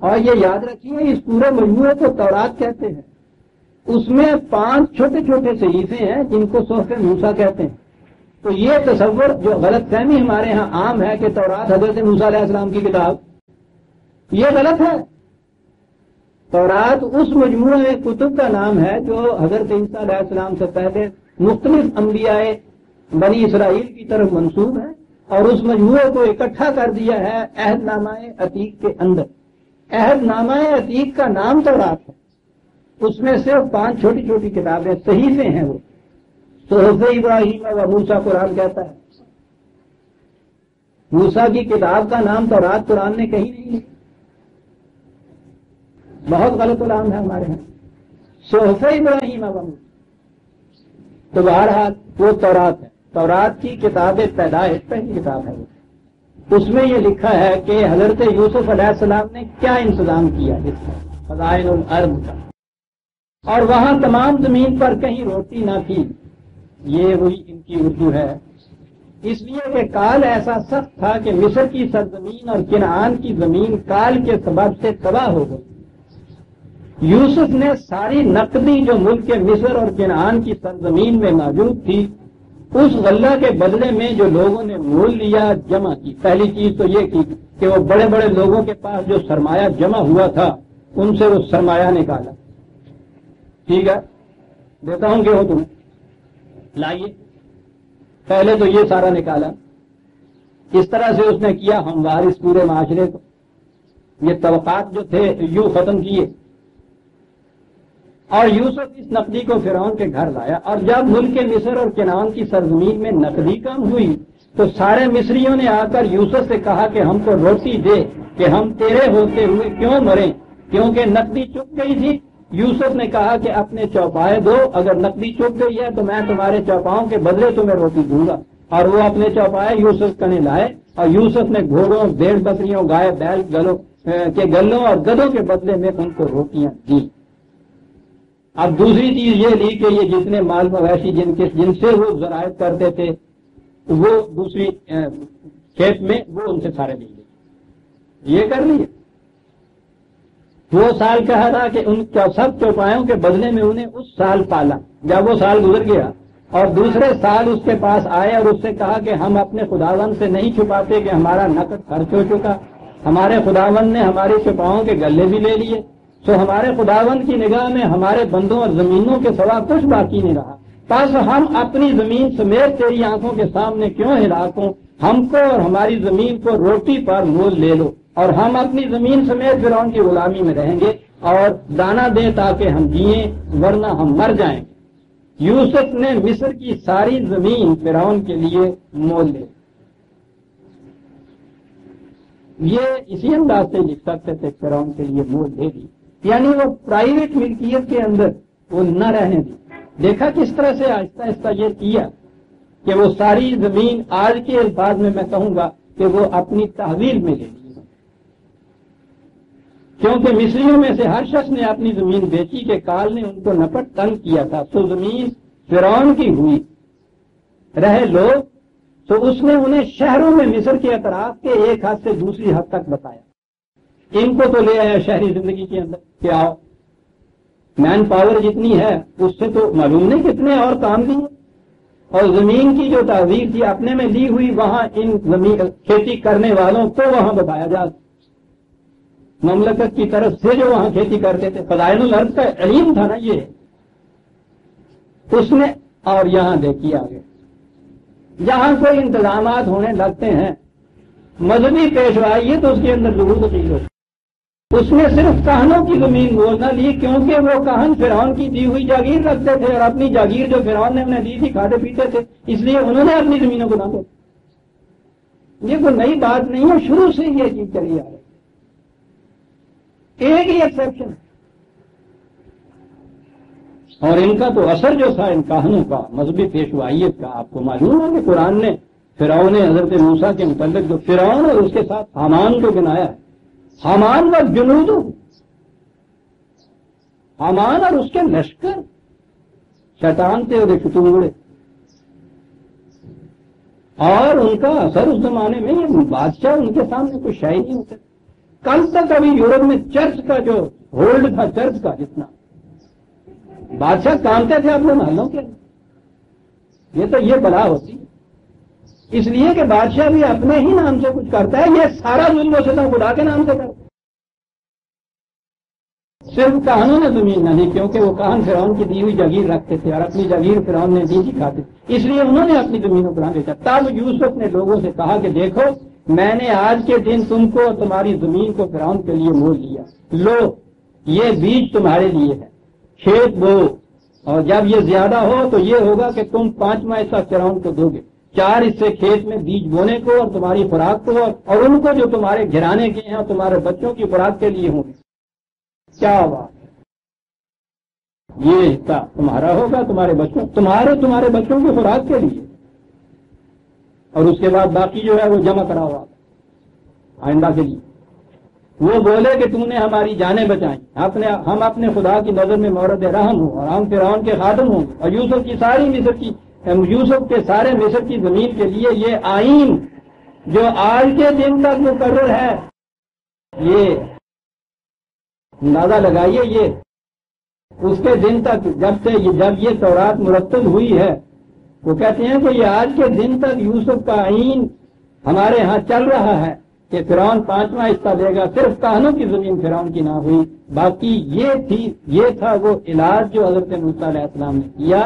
और ये याद रखिए, इस पूरे मजमूरे को तौरात कहते हैं। उसमें पाँच छोटे छोटे सहीफे हैं जिनको सोफे मूसा कहते हैं। तो ये तस्वर जो गलत फहमी हमारे यहाँ आम है कि तौरात हज़रत मूसा की किताब, ये गलत है। तौरात उस मजमूरे कुतुब का नाम है जो हज़रत ईसा से पहले मुख्तलिफ़ अंबियाए बनी इसराइल की तरफ़ मंसूब है और उस मजमूरे को इकट्ठा कर दिया है अहदनामाए अतीक के अंदर। अहदनामाए अतीक का नाम तौरात है। उसमें सिर्फ़ पाँच छोटी छोटी किताबें सही से हैं वो। सोहफ इब्राहिम व मूसा कुरान कहता है। मूसा की किताब का नाम तो रात कुरान ने कही नहीं है बहुत गलत नाम है हमारे यहाँ। सोहफ इब्राहिम व मूसा। तो बहरहाल, वो तौरात है। तौरात की किताब पैदाइश पहली किताब है उसमें ये लिखा है कि हज़रत यूसुफ अलैहिस्सलाम ने क्या इंतज़ाम किया इसका? फजाइल अर्ब का। और वहाँ तमाम ज़मीन पर कहीं रोटी ना थी। ये वही इनकी उर्दू है। इसलिए कि काल ऐसा सख्त था कि मिस्र की सरजमीन और किनान की ज़मीन काल के सबब से तबाह हो गई। यूसुफ ने सारी नकदी जो मुल्क के मिस्र और किनान की सरजमीन में मौजूद थी, उस गल्ला के बदले में जो लोगों ने मोल लिया, जमा की। पहली चीज़ तो ये की कि वो बड़े बड़े लोगों के पास जो सरमाया जमा हुआ था, उनसे वो सरमाया निकाला। ठीक है? देता हूँ क्यों तुम्हें लाइए। पहले तो ये सारा निकाला। इस तरह से उसने किया हमवार इस पूरे माशरे को। ये तबकात जो थे, यू खत्म किए। और यूसुफ इस नकदी को फिर के घर लाया। और जब मुल्क मिस्र और किनान की सरजमीन में नकदी कम हुई तो सारे मिस्रियों ने आकर यूसुफ से कहा कि हमको रोटी दे, कि हम तेरे होते हुए क्यों मरे? क्योंकि नकदी चुप गई थी। यूसुफ ने कहा कि अपने चौपाए दो, अगर नकदी चुप गई है तो मैं तुम्हारे चौपाओं के बदले तुम्हें रोटी दूँगा। और वो अपने चौपाए यूसुफ कने लाए, और यूसुफ ने घोड़ों, भेड़ बकरियों, गाय, बैल, गलों के गलों और गधों के बदले में उनको रोटियाँ दी। अब दूसरी चीज़ ये ली कि ये जितने माल मवेशी जिनके जिनसे वो जरायत करते थे, वो दूसरी खेत में वो उनसे सारे मिल गए। ये कर लिए। वो साल कहा था कि उन सब चौपायों के बदले में उन्हें उस साल पाला, जब वो साल गुजर गया। और दूसरे साल उसके पास आए और उससे कहा कि हम अपने खुदावन से नहीं छुपाते कि हमारा नकद खर्च हो चुका। हमारे खुदावन ने हमारी छुपाओं के गले भी ले लिए। तो हमारे खुदावन की निगाह में हमारे बंदों और जमीनों के सवा कुछ बाकी नहीं रहा। बस हम अपनी ज़मीन समेत तेरी आँखों के सामने क्यों हिलाकों हमको और हमारी ज़मीन को रोटी पर मोल ले लो। और हम अपनी ज़मीन समेत फिर की गुलामी में रहेंगे और दाना दें ताकि हम जिए, वरना हम मर जाएँगे। यूसुफ ने मिस्र की सारी ज़मीन फिर के लिए मोल ले। ये इसी अंदाज से लिख सकते थे फिर के लिए मोल दे दी। यानी वो प्राइवेट मिल्कियत के अंदर वो न रहने दी। देखा किस तरह से आहिस्ता आहिस्ता ये किया कि वो सारी ज़मीन आज के अल्फाज में मैं कहूँगा कि वो अपनी तहवील में ली। क्योंकि मिस्रियों में से हर शख्स ने अपनी ज़मीन बेची के काल ने उनको नपट तंग किया था तो ज़मीन फिरौन की हुई। रहे लोग तो उसने उन्हें शहरों में मिस्र के अतराफ के एक हद से दूसरी हद तक बताया। इनको तो ले आया शहरी ज़िंदगी के अंदर, कि आओ। मैन पावर जितनी है, उससे तो मालूम नहीं कितने और काम है। और ज़मीन की जो तहवीर थी, अपने में ली हुई, वहाँ इन ज़मीन, खेती करने वालों को वहाँ बताया जा ममलकत की तरफ़ से जो वहाँ खेती करते थे फजाइल अर्ज़ का अलीम था ना ये। उसने और यहाँ देखिए आगे। जहाँ कोई इंतज़ाम होने लगते हैं, मजहबी पेशवाई है तो उसके अंदर ज़रूर चीज़ होती उसने सिर्फ़ कहनों की ज़मीन बोलना ली, क्योंकि वो कहन फिरौन की दी हुई जागीर रखते थे और अपनी जागीर जो फिरौन ने उन्हें दी थी, खाते पीते थे, इसलिए उन्होंने अपनी जमीनों को ना दे ये कोई नई बात नहीं है, शुरू से ये चीज़ चली आ रही एक ही एक्सेप्शन और इनका तो असर जो था, इन कहानों का, मजहबी पेशवाइयत का, आपको मालूम है कि कुरान ने फिरौन हज़रत मूसा के मुतल जो फिरौन और उसके साथ हमान को गिनाया है, हमान व जुनूद। हमान और उसके लश्कर, शैतान थे और शुतुंगड़े और उनका असर उस जमाने में, बादशाह उनके सामने कुछ शायद नहीं होते। कल तक अभी यूरोप में चर्च का जो होल्ड था, चर्च का जितना। बादशाह कामते थे अपने महलों के ये तो ये बला होती। है इसलिए कि बादशाह भी अपने ही नाम से कुछ करता है, ये सारा जुल्म सदा खुदा के नाम से करता सिर्फ़ कहानों ने ज़मीन न दी क्योंकि वो कहान फिरौन की दी हुई जगीर रखते थे और अपनी जगीर फिरौन ने दी दिखाते इसलिए उन्होंने अपनी जमीनों को बेचा तब यूसुफ ने लोगों से कहा कि देखो मैंने आज के दिन तुमको और तुम्हारी ज़मीन को फिरौन के लिए मोल लिया। लो, ये बीज तुम्हारे लिए है। खेत बो, और जब ये ज़्यादा हो तो ये होगा कि तुम पांचवा हिस्सा फिरौन को दोगे। चार हिस्से खेत में बीज बोने को और तुम्हारी खुराक को और उनको जो तुम्हारे घिराने के हैं तुम्हारे बच्चों की खुराक के लिए होंगे। क्या बात ये हिस्सा तुम्हारा होगा, तुम्हारे बच्चों, तुम्हारे तुम्हारे बच्चों की खुराक के लिए। और उसके बाद बाकी जो है वो जमा करा हुआ आइंदा के लिए वो बोले कि तुमने हमारी जाने बचाई। अपने हम अपने खुदा की नज़र में मौरद रहम हूँ और हम फिर के खादम होंगे और यूसुफ की सारी मिस्र की यूसुफ के सारे मिस्र की ज़मीन के लिए ये आइन जो आज के दिन तक मुकर है, ये अंदाज़ा लगाइए ये। उसके दिन तक जब से जब ये तौरात मुरतब हुई है वो कहते हैं कि आज के दिन तक यूसुफ का आइन हमारे यहाँ चल रहा है कि फिरौन पांचवा हिस्सा देगा, सिर्फ़ कहनों की ज़मीन फिरौन की ना हुई, बाकी ये थी, ये था वो इलाज जो हज़रत मूसलाम ने किया,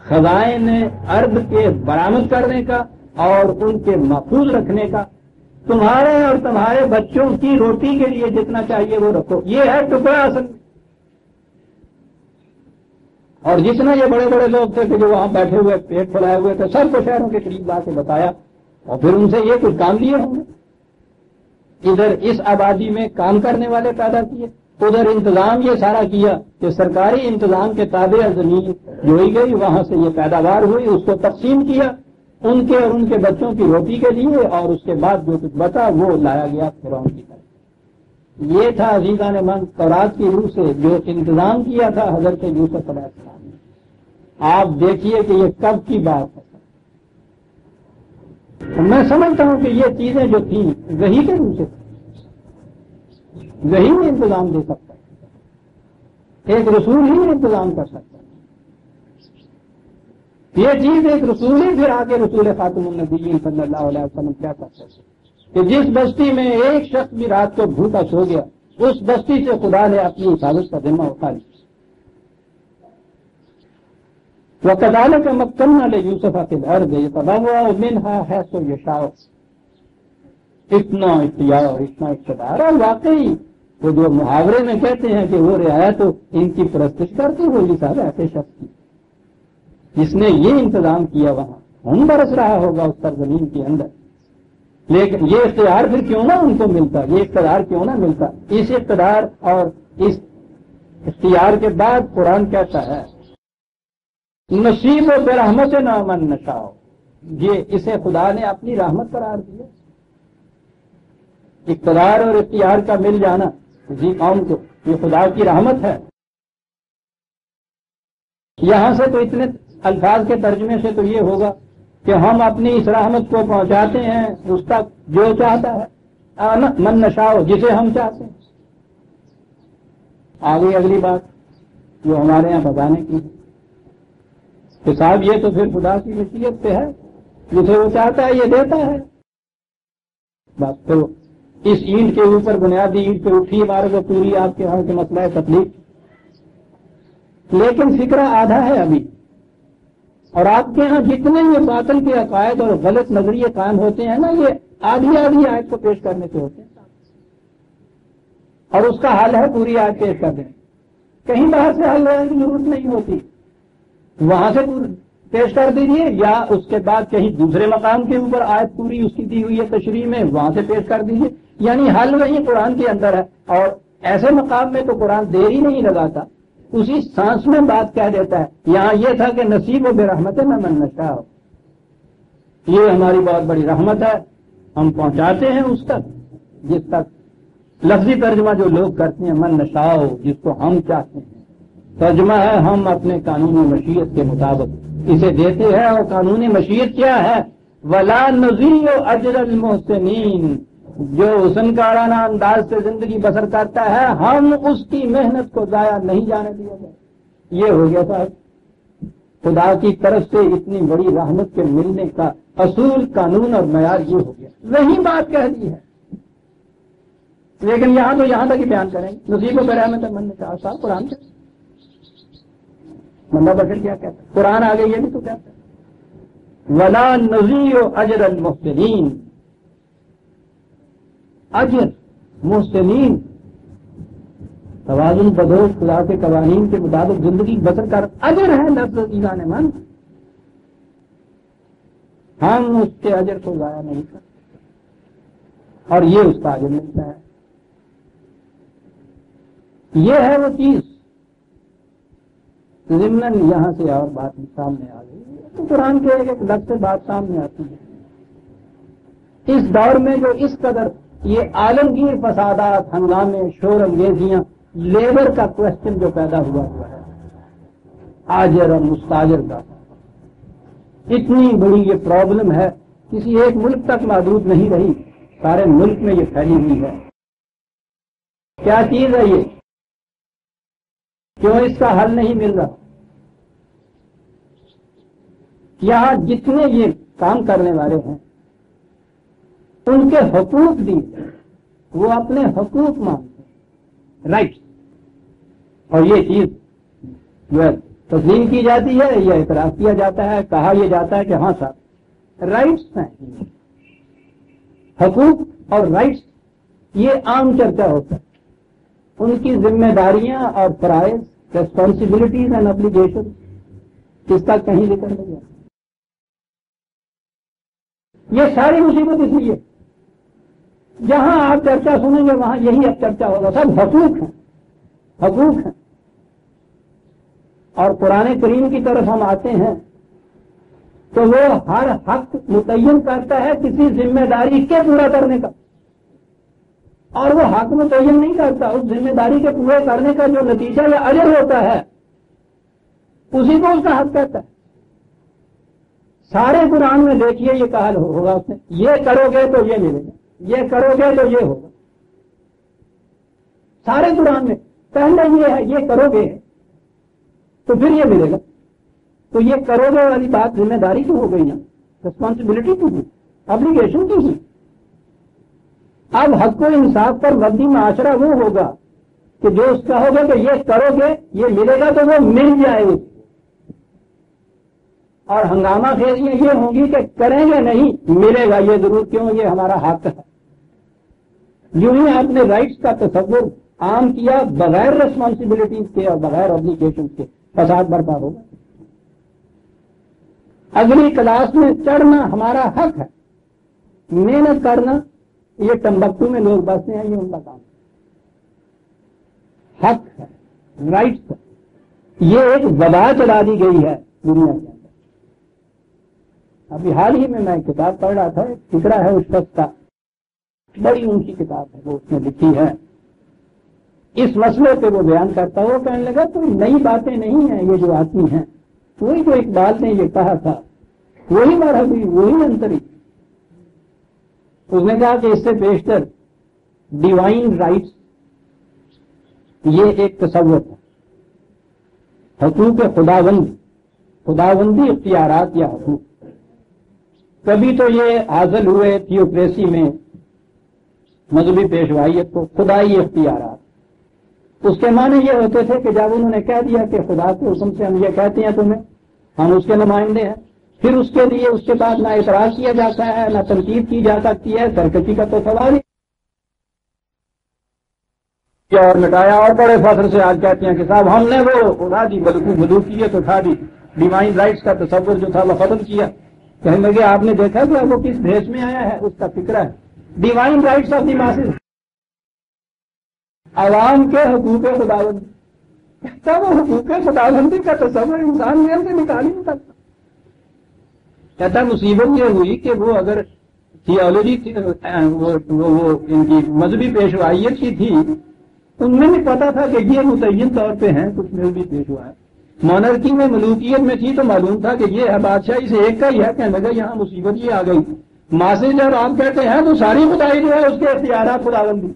खजाए ने अर्द के बरामद करने का और उनके महफूज रखने का। तुम्हारे और तुम्हारे बच्चों की रोटी के लिए जितना चाहिए वो रखो। ये है टुकड़ा असल। और जितना ये बड़े बड़े लोग थे जो वहाँ बैठे हुए, पेट फैलाए हुए थे सबको शहरों के करीब ला के बताया और फिर उनसे ये कुछ काम लिए होंगे। इधर इस आबादी में काम करने वाले पैदा किए उधर इंतज़ाम ये सारा किया कि सरकारी इंतज़ाम के ताबे ज़मीन जोई गई, वहाँ से ये पैदावार हुई, उसको तकसीम किया। उनके और उनके बच्चों की रोटी के लिए और उसके बाद जो कुछ बचा, वो लाया गया फिर की ये था अजीजा ने मन तौरात की रूह से जो इंतज़ाम किया था हज़रत यूसुफ ने। आप देखिए कि ये कब की बात है। तो मैं समझता हूँ कि ये चीज़ें जो थी, वही के रूप से वही में इंतज़ाम दे सकता है। एक रसूल ही इंतज़ाम कर सकता ये चीज़ एक रसूल ही फिर आगे रसूल खातुमनबीन सल्लल्लाहु अलैहि वसल्लम क्या करते कि जिस बस्ती में एक शख्स भी रात को भूखा सो गया, उस बस्ती से खुदा ने अपनी हिफाजत का जिम्मा उठा लिया। वह कदाल का मक्कन्ना ले यूसुफा के घर गए तबावा मिनहा है सो यशाओ। इतना इख्तियार इतना इकतदार, और वाकई वो जो मुहावरे में कहते हैं कि वो रियायत तो इनकी प्रस्तुत करते होगी साहब ऐसे शख्स की। जिसने ये इंतज़ाम किया वहाँ हम बरस रहा होगा उस सरजमीन के अंदर। लेकिन ये इख्तियार फिर क्यों ना उनको मिलता? ये इकतदार क्यों ना मिलता? इस इकतदार और इस इख्तियार के बाद कुरान कहता है, नसीब बेरहमत नामन नशाओ। ये इसे खुदा ने अपनी रहमत करार दिया इकतदार और इख्तियार का मिल जाना जी कौम को, ये खुदा की रहमत है। यहाँ से तो इतने अल्फाज के तर्जमे से तो ये होगा कि हम अपनी इस रहमत को पहुंचाते हैं, उस तक जो चाहता है। मन नशाओ, जिसे हम चाहते हैं। आगे अगली बात, जो हमारे यहाँ बताने की तो साहब, ये तो फिर खुदा की नसीहत पे है। जिसे वो चाहता है, ये देता है। बस तो इस ईंट के ऊपर, बुनियादी ईंट पे उठी मारे तो पूरी आपके यहाँ के मसला है तकलीफ़। लेकिन फिक्रा आधा है अभी। और आपके यहाँ जितने ये बातल के अकायद और गलत नज़रिए कायम होते हैं ना, ये आधी आधी आयत को पेश करने के होते हैं। और उसका हल है पूरी आयत पेश कर दें कहीं बाहर से हल लेने की ज़रूरत नहीं होती। वहाँ से पेश कर दीजिए, या उसके बाद कहीं दूसरे मकाम के ऊपर आयत पूरी उसकी दी हुई है तशरी में, वहाँ से पेश कर दीजिए। यानी हल वही कुरान के अंदर है। और ऐसे मकाम में तो कुरान देर ही नहीं लगाता। उसी सांस में बात कह देता है। यहाँ यह था कि नसीब व बेरहमत में मन नशा हो। ये हमारी बहुत बड़ी रहमत है। हम पहुंचाते हैं उस तक, जिस तक लफ्जी तर्जमा जो लोग करते हैं मन नशाओ जिसको हम चाहते हैं। तर्जमा है, हम अपने कानूनी मशीयत के मुताबिक इसे देते हैं। और कानूनी मशीयत क्या है? वला नजीर अजर मोहसिन जो हुसनकाराना अंदाज से ज़िंदगी बसर करता है, हम उसकी मेहनत को जाया नहीं जाने दिया जाए। ये हो गया साहब। खुदा की तरफ़ से इतनी बड़ी रहमत के मिलने का असूल, कानून और मैार ये हो गया। वही बात कह दी है। लेकिन यहाँ तो यहाँ तक ही बयान करेंगे बरा में तो मन ने कहा, साहब, कुरान से। मल्ला बशर क्या कहता कुरान आ आगे ये भी तो कहता वला नजी अजर मुफ्तरीन अजर मोहसिन तवाजुन बदोश खुदा के कवानीन के मुताबिक ज़िंदगी बसर कर अजर है लफ्ज ईमान मन। हम उसके अजर को जाया नहीं करते। और ये उसका अजर मिलता है ये है वो चीज़। जिमन यहाँ से और बात सामने आ गई। तो कुरान के एक एक बात सामने आती है। इस दौर में जो इस कदर ये आलमगीर फसादात हंगामे शोर अंगेजियाँ लेबर का क्वेश्चन जो पैदा हुआ हुआ है। आजर और मुस्ताजर का। इतनी बड़ी ये प्रॉब्लम है, किसी एक मुल्क तक मौजूद नहीं रही, सारे मुल्क में ये फैली हुई है। क्या चीज़ है ये? क्यों इसका हल नहीं मिल रहा? यहाँ जितने ये काम करने वाले हैं उनके हकूक दिए वो अपने हकूक मानते राइट और ये चीज़ जो है, तस्लीम की जाती है, या इतराफ किया जाता है, कहा यह जाता है कि हाँ साहब राइट्स हैं। हकूक और राइट्स ये आम चर्चा होता है। उनकी जिम्मेदारियाँ और प्राइज रेस्पॉन्सिबिलिटीज एंड अप्लीकेशन किसका कहीं लेकर नहीं जाता ये सारी मुसीबत इसलिए जहाँ आप चर्चा सुनेंगे, वहाँ यही अब चर्चा होगा। सब हकूक है। हकूक है। और पुराने करीम की तरफ़ हम आते हैं तो वो हर हक मुतयन करता है किसी ज़िम्मेदारी के पूरा करने का। और वो हक मुतयन नहीं करता, उस ज़िम्मेदारी के पूरे करने का जो नतीजा या अजर होता है, उसी को उसका हक कहता है। सारे कुरान में देखिए, ये कहा होगा उसने, ये करोगे तो ये मिलेगा। ये करोगे तो ये होगा। सारे कुरान में, पहले ये है, ये करोगे तो फिर ये मिलेगा। तो ये करोगे वाली बात ज़िम्मेदारी तो हो गई ना रिस्पॉन्सिबिलिटी तो हुई ऑब्लिगेशन तो हुई अब हक इंसाफ पर मबनी माशरा वो होगा कि जो उसका होगा कि ये करोगे, ये मिलेगा तो वो मिल जाएगा और हंगामा खेलियाँ ये होंगी कि करेंगे नहीं, मिलेगा ये ज़रूर, क्यों? ये हमारा हक है। यूँ ही आपने राइट्स का तस्वुर आम किया बगैर रिस्पॉन्सिबिलिटीज के और बगैर ऑब्लिगेशन के। फसाद बर्पा होगा अगली क्लास में चढ़ना हमारा हक है। मेहनत करना, ये टम्बकटू में लोग बसते हैं, ये उनका काम हक है राइट्स है। ये एक वबा चला दी गई है दुनिया अंदर। अभी हाल ही में मैं किताब पढ़ रहा था टुकड़ा है उस शख्स का। बड़ी ऊँची किताब है, वो उसने लिखी है। इस मसले पे वो बयान करता हुआ कहने लगा तो नई बातें नहीं है, ये जो आती हैं। वही जो इकबाल ने ये कहा था, वही मरहबी, वही अंतरी उसने कहा कि इससे बेशतर डिवाइन राइट्स ये एक तस्वत है। हकूक खुदाबंदी खुदाबंदी इख्तियार या हकूक। कभी तो ये हासिल हुए थियोक्रेसी में मजहबी पेशवाइयत को, खुदाई इख्तियार। उसके माने ये होते थे कि जब उन्होंने कह दिया कि खुदा के हुक्म से हम ये कहते हैं तुम्हें, हम उसके नुमाइंदे हैं। फिर उसके लिए, उसके बाद ना इतराज किया जाता है, ना तनकीद की जा सकती है सरकती का तो सवाल ही। और मिटाया और बड़े फख्र से आज कहते हैं कि साहब, हमने वो उठा दी बलकू तो उठा दी डिवाइन राइट्स का तस्वर जो था वो खत्म किया। कहने लगे आपने देखा कि वो किस देश में आया है? उसका फ़िक्र है। Divine rights of the masses आवाम के हकूक खुदाबंदी। कहता वो हकूक खुदाबंदी का तस्वर इंसान में से निकाल ही नहीं सकता। कहता मुसीबत ये हुई कि वो अगर थियोलॉजी वो, वो, वो इनकी मजहबी पेशवाइयत की थी उनमें भी पता था कि ये मुतयन तौर पे हैं कुछ में भी पेश है मोनर्की में मलूकियत में थी तो मालूम था कि ये है बादशाही से एक का ही है, कहने लगा, यहाँ मुसीबत ये आ गई। मासे जब आप कहते हैं तो सारी खुदाई जो है उसके अख्तियार खुदाबंदी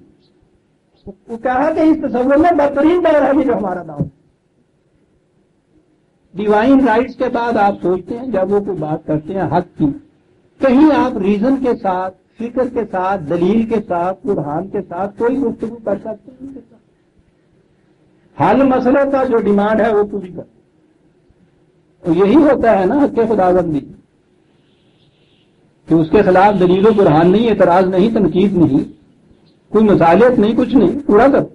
वो कहा कि इस तस्वर में बदतरीन दौर है जो हमारा दाव। डिवाइन राइट्स के बाद आप सोचते हैं, जब वो कोई बात करते हैं हक की, कहीं आप रीजन के साथ, फ़िक्र के साथ, दलील के साथ कुरान के साथ कोई गुफ्तु कर सकते हैं? हल मसले का जो डिमांड है वो पूरी कर। तो यही होता है ना हक खुदाबंदी कि उसके खिलाफ दलील कुरान नहीं एतराज़ नहीं, तनकीद नहीं, कोई मसालियत नहीं, कुछ नहीं, पूरा कर।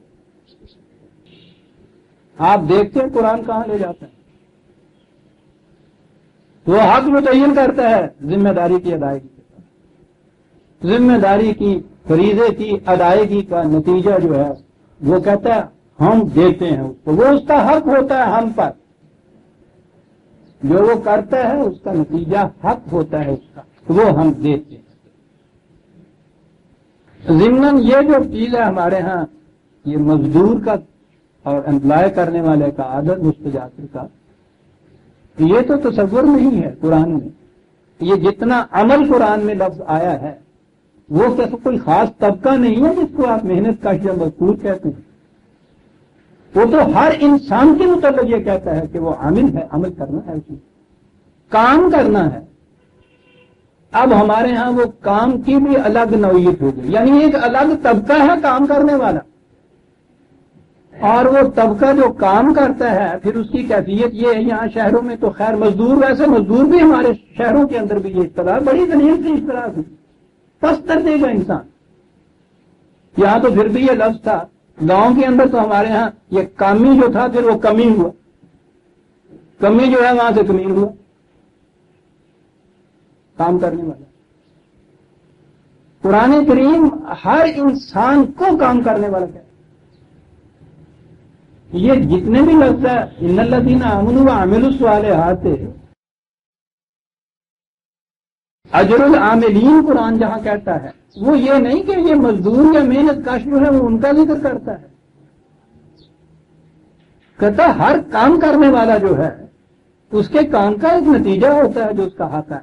आप देखते हैं, कुरान कहाँ ले जाता है। वो हक मुतयन करता है, ज़िम्मेदारी की अदायगी के ज़िम्मेदारी की, फरीजे की अदायगी का नतीजा जो है, वो कहता है हम देते हैं उसको। वो उसका हक होता है हम पर। जो वो करता है, उसका नतीजा हक होता है उसका। वो हम देते हैं। जिमन ये जो चीज़ है हमारे यहाँ, ये मजदूर का और एम्प्लॉय करने वाले का आदत मुस्तजाकर का, ये तो तस्वुर नहीं है कुरान में। ये जितना अमल कुरान में लफ्ज आया है, वो तो कोई खास तबका नहीं है जिसको आप मेहनत का या मजदूर कहते हैं। वो तो हर इंसान के मुतल ये कहता है कि वो आमिल है, अमल करना है उसमें। काम करना है। अब हमारे यहाँ वो काम की भी अलग नौीयत हो गई। यानी एक अलग तबका है काम करने वाला। और वो तबका जो काम करता है, फिर उसकी कैफियत ये है, यहाँ शहरों में तो खैर मजदूर, वैसे मजदूर भी हमारे शहरों के अंदर भी ये इतना बड़ी दलील से इस तरह से पस्तर देगा इंसान। यहाँ तो फिर भी ये लफ्ज था गाँव के अंदर तो हमारे यहाँ ये कामी जो था फिर वो कमी हुआ। कमी जो है वहाँ से कमी हुआ। काम करने वाला। पुराने करीम हर इंसान को काम करने वाला कहते ये जितने भी लफ्ज है इन्नल्लदीन अमन व वाले हाथे अजरुल आमिलीन कुरान जहाँ कहता है, वो ये नहीं कि ये मजदूर या मेहनत काश जो है वो उनका ज़िक्र करता है। कहता हर काम करने वाला जो है, उसके काम का एक नतीजा होता है जो उसका हक है।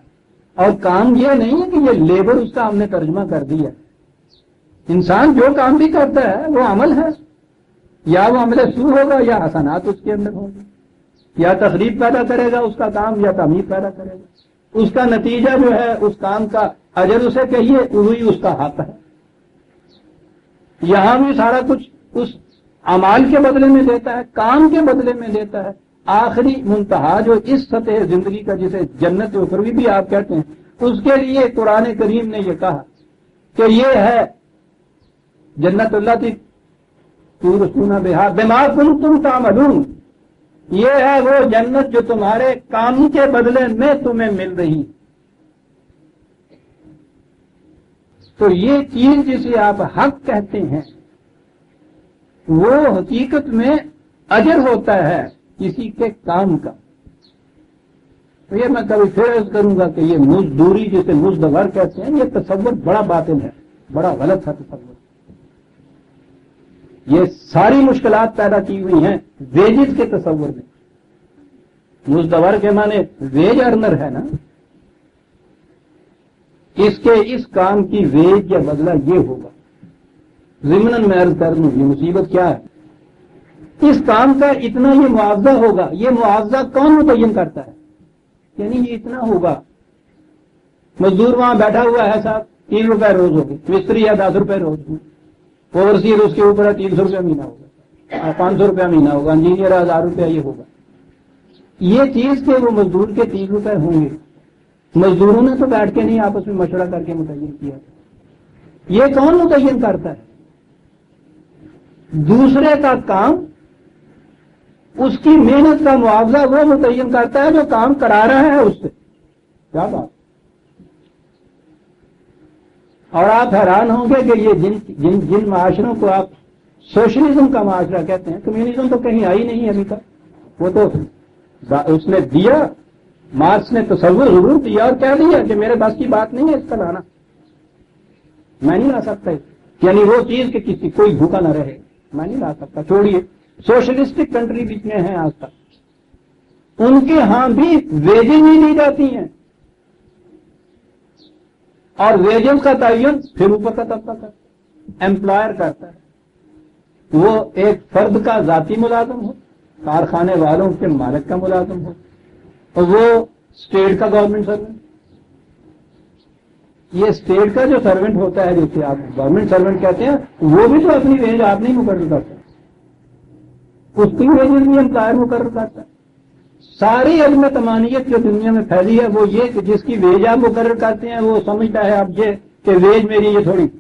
और काम ये नहीं है कि ये लेबर उसका हमने तर्जमा कर दिया। इंसान जो काम भी करता है, वो अमल है। या वो अमल सू होगा या हसनात उसके अंदर होंगे। या तकरीब पैदा करेगा उसका काम, या तमीर पैदा करेगा। उसका नतीजा जो है, उस काम का अजर उसे कहिए, वही उसका हक है। यहाँ भी सारा कुछ उस अमाल के बदले में देता है, काम के बदले में देता है। आखिरी मुंतहा जो इस सतह ज़िंदगी का, जिसे जन्नत उखरवी भी आप कहते हैं, उसके लिए कुरान करीम ने यह कहा कि ये है जन्नत अल्लाह की सूना बिहार दिमाग तुम तुम तामलून। ये है वो जन्नत जो तुम्हारे काम के बदले में तुम्हें मिल रही। तो ये चीज़ जिसे आप हक कहते हैं, वो हकीकत में अजर होता है किसी के काम का। तो ये मैं कभी फिर करूँगा कि ये मुजदूरी जिसे मुजदवर कहते हैं, ये तस्वर बड़ा बातिल है, बड़ा गलत है तस्वर ये सारी मुश्किल पैदा की हुई हैं वेजिज के तस्वर में। मुजदवर के माने वेज अर्नर है ना? इसके इस काम की वेज या बदला ये होगा। जिमन में कर लू, ये मुसीबत क्या है? इस काम का इतना ये मुआवजा होगा, ये मुआवजा कौन मुतयन करता है? यानी ये इतना होगा। मजदूर वहाँ बैठा हुआ है साहब, तीन रुपए रोज होगी, मिस्त्री या दस रुपए रोज होगी। ओवरसीज उसके ऊपर है, तीन सौ रुपया महीना होगा। पाँच सौ रुपया महीना होगा। इंजीनियर हज़ार रुपया ये होगा। ये चीज़ के वो मजदूर के तीन रुपए होंगे। मजदूरों ने तो बैठ के नहीं आपस में मशवरा करके मुतयन किया। ये कौन मुतयन करता है? दूसरे का काम, उसकी मेहनत का मुआवजा वो मुतयन करता है जो काम करा रहा है उससे। क्या बात? और आप हैरान होंगे कि ये जिन जिन जिन माशरों को आप सोशलिज्म का माशरा कहते हैं, कम्युनिज्म तो कहीं आई नहीं अभी तक। वो तो उसने दिया मार्क्स ने तस्वुर ज़रूर दिया और कह दिया कि मेरे पास की बात नहीं है इसका लाना। मैं नहीं ला सकता यानी वो चीज़ कि किसी, कोई भूखा ना रहे। मैं नहीं ला सकता। छोड़िए, सोशलिस्टिक कंट्री बीच में है आज तक। उनके यहाँ भी वेजेज नहीं ली जाती हैं। और वेजेस का तयन फिर ऊपर का तबका करता है एम्प्लॉयर करता है। वो एक फर्द का जाति मुलाजम हो, कारखाने वालों के मालिक का मुलाजम हो, और वो स्टेट का गवर्नमेंट सर्वेंट ये स्टेट का जो सर्वेंट होता है, जैसे आप गवर्नमेंट सर्वेंट कहते हैं, वो भी तो अपनी वेज आप नहीं मुकर करता। उसकी वेजेस भी एम्प्लॉयर मुकर करता है। सारी अजम तमानियत जो दुनिया में फैली है, वो ये कि जिसकी वेज आप मुकर करते हैं, वो समझता है आप ये कि वेज मेरी ये थोड़ी।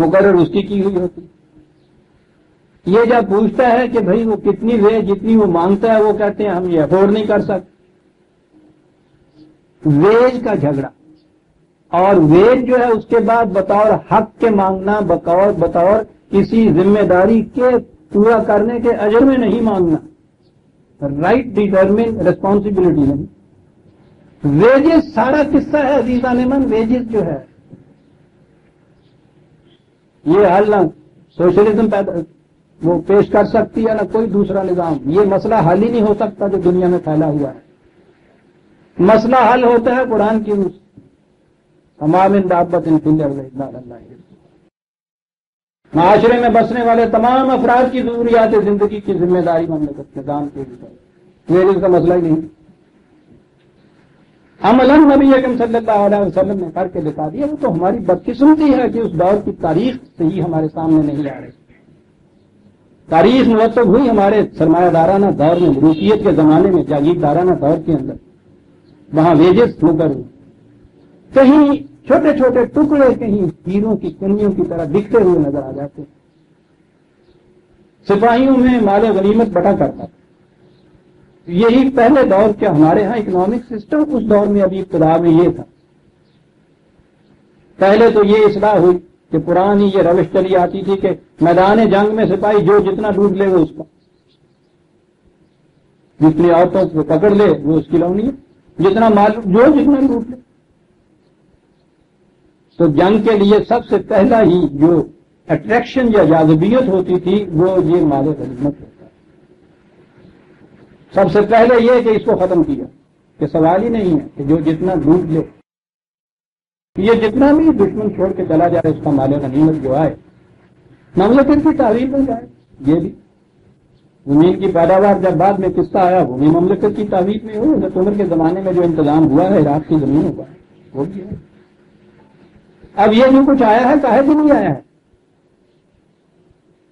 मुकर उसकी की हुई होती। ये जब पूछता है कि भाई वो कितनी वेज जितनी वो माँगता है, वो कहते हैं, हम ये अफोर्ड नहीं कर सकते। वेज का झगड़ा। और वेज जो है, उसके बाद बतौर हक के मांगना, बतौर बतौर किसी ज़िम्मेदारी के पूरा करने के अजर में नहीं मांगना। राइट डिटर्मिन रिस्पॉन्सिबिलिटी नहीं वेजेस सारा किस्सा है अजीजा नेमन वेजेस जो है। ये हल ना सोशलिज्म वो पेश कर सकती है ना कोई दूसरा निज़ाम। ये मसला हल ही नहीं हो सकता जो दुनिया में फैला हुआ है। मसला हल होता है कुरान की तमाम इन इन माशरे में बसने वाले तमाम अफराद की जरूरियात ज़िंदगी की ज़िम्मेदारी ममलकत निज़ाम के ऊपर ये इसका मसला ही नहीं। अमलन नबी अकम सल्लल्लाहु ने करके दिखा दिया, वो तो हमारी बदकिस्मती है कि उस दौर की तारीख से ही हमारे सामने नहीं आ रही। तारीख मुरतब हुई हमारे सरमायादाराना दौर में रूपियत के जमाने में, जागीरदाराना दौर के अंदर। वहाँ वेजेस होकर कहीं छोटे छोटे टुकड़े कहीं हीरों की कनियों की तरह दिखते हुए नज़र आ जाते सिपाहियों में माले गनीमत बटा करता था यही पहले दौर के हमारे यहाँ इकोनॉमिक सिस्टम उस दौर में अभी इब्तदा में ये था। पहले तो ये इसलाह हुई कि पुरानी ये रविश चली आती थी कि मैदान जंग में सिपाही जो जितना डूब ले वो उसका। जितनी औरतों को पकड़ ले वो उसकी लौनी है जितना मालूम जो जितना लूट ले। तो जंग के लिए सबसे पहला ही जो अट्रैक्शन या जाजबियत होती थी, वो ये माल गनीमत होता सबसे पहले ये कि इसको खत्म किया, कि सवाल ही नहीं है कि जो जितना डूब ले। ये जितना भी दुश्मन छोड़ के चला जाए, उसका माल गनीमत जो आए, ममलकत की तारीफ़ में जाए, ये भी। ज़मीन की पैदावार जब बाद में किस्सा आया, वो भी ममलकत की तावीज में हो हज़रत उमर के जमाने में जो इंतज़ाम हुआ है इराक की जमीनों का वो भी है। अब ये जो कुछ आया है, काहे नहीं आया है?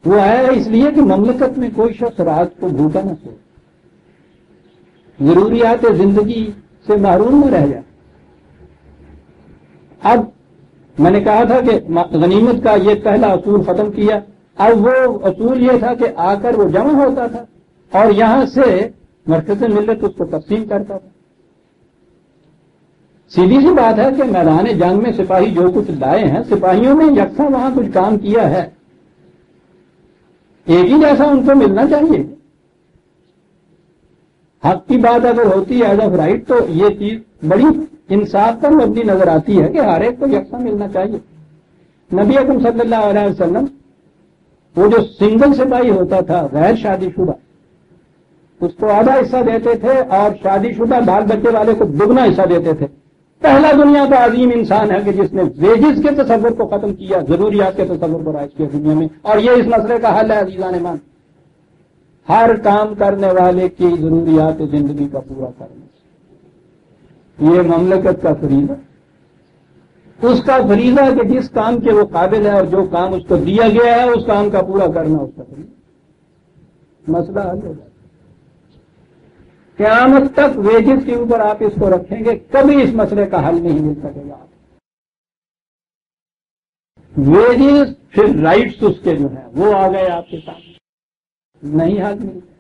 वो आया है इसलिए कि ममलकत में कोई शख्स रात को भूखा ना सो। जरूरियात ज़िंदगी से महरूम न रह जाए। अब मैंने कहा था कि गनीमत का ये पहला असूल खत्म किया। अब वो असूल ये था कि आकर वो जमा होता था और यहाँ से मरकज मिलत उसको तकसीम करता था। सीधी सी बात है कि मैदान जंग में सिपाही जो कुछ लाए हैं, सिपाहियों ने यकसा वहाँ कुछ काम किया है। एक ही जैसा उनको मिलना चाहिए। हक की बात अगर होती है एज ऑफ़ राइट तो ये चीज़ बड़ी इंसाफ पर मबनी नज़र आती है कि हर एक को यकसा मिलना चाहिए। नबी अकम वसल्लम, वो जो सिंगल सिपाही होता था, गैर शादीशुदा, उसको आधा हिस्सा देते थे और शादीशुदा बाल बच्चे वाले को दुगना हिस्सा देते थे। पहला दुनिया का अजीम इंसान है कि जिसने वेजिस के तस्वर को खत्म किया, जरूरियात के तस्वर को राइज किया दुनिया में। और ये इस मसले का हल है अजीजा मान हर काम करने वाले की जरूरियात ज़िंदगी का पूरा करना ये ममलकत का फरीदा। उसका फरीजा कि जिस काम के वो काबिल है और जो काम उसको दिया गया है, उस काम का पूरा करना उसका फरीजा मसला हल हो जाता क्यामत तक वेजिस के ऊपर आप इसको रखेंगे, कभी इस मसले का हल नहीं मिल सकेगा। वेजिस, फिर राइट्स उसके जो है, वो आ गए आपके साथ नहीं हल मिलता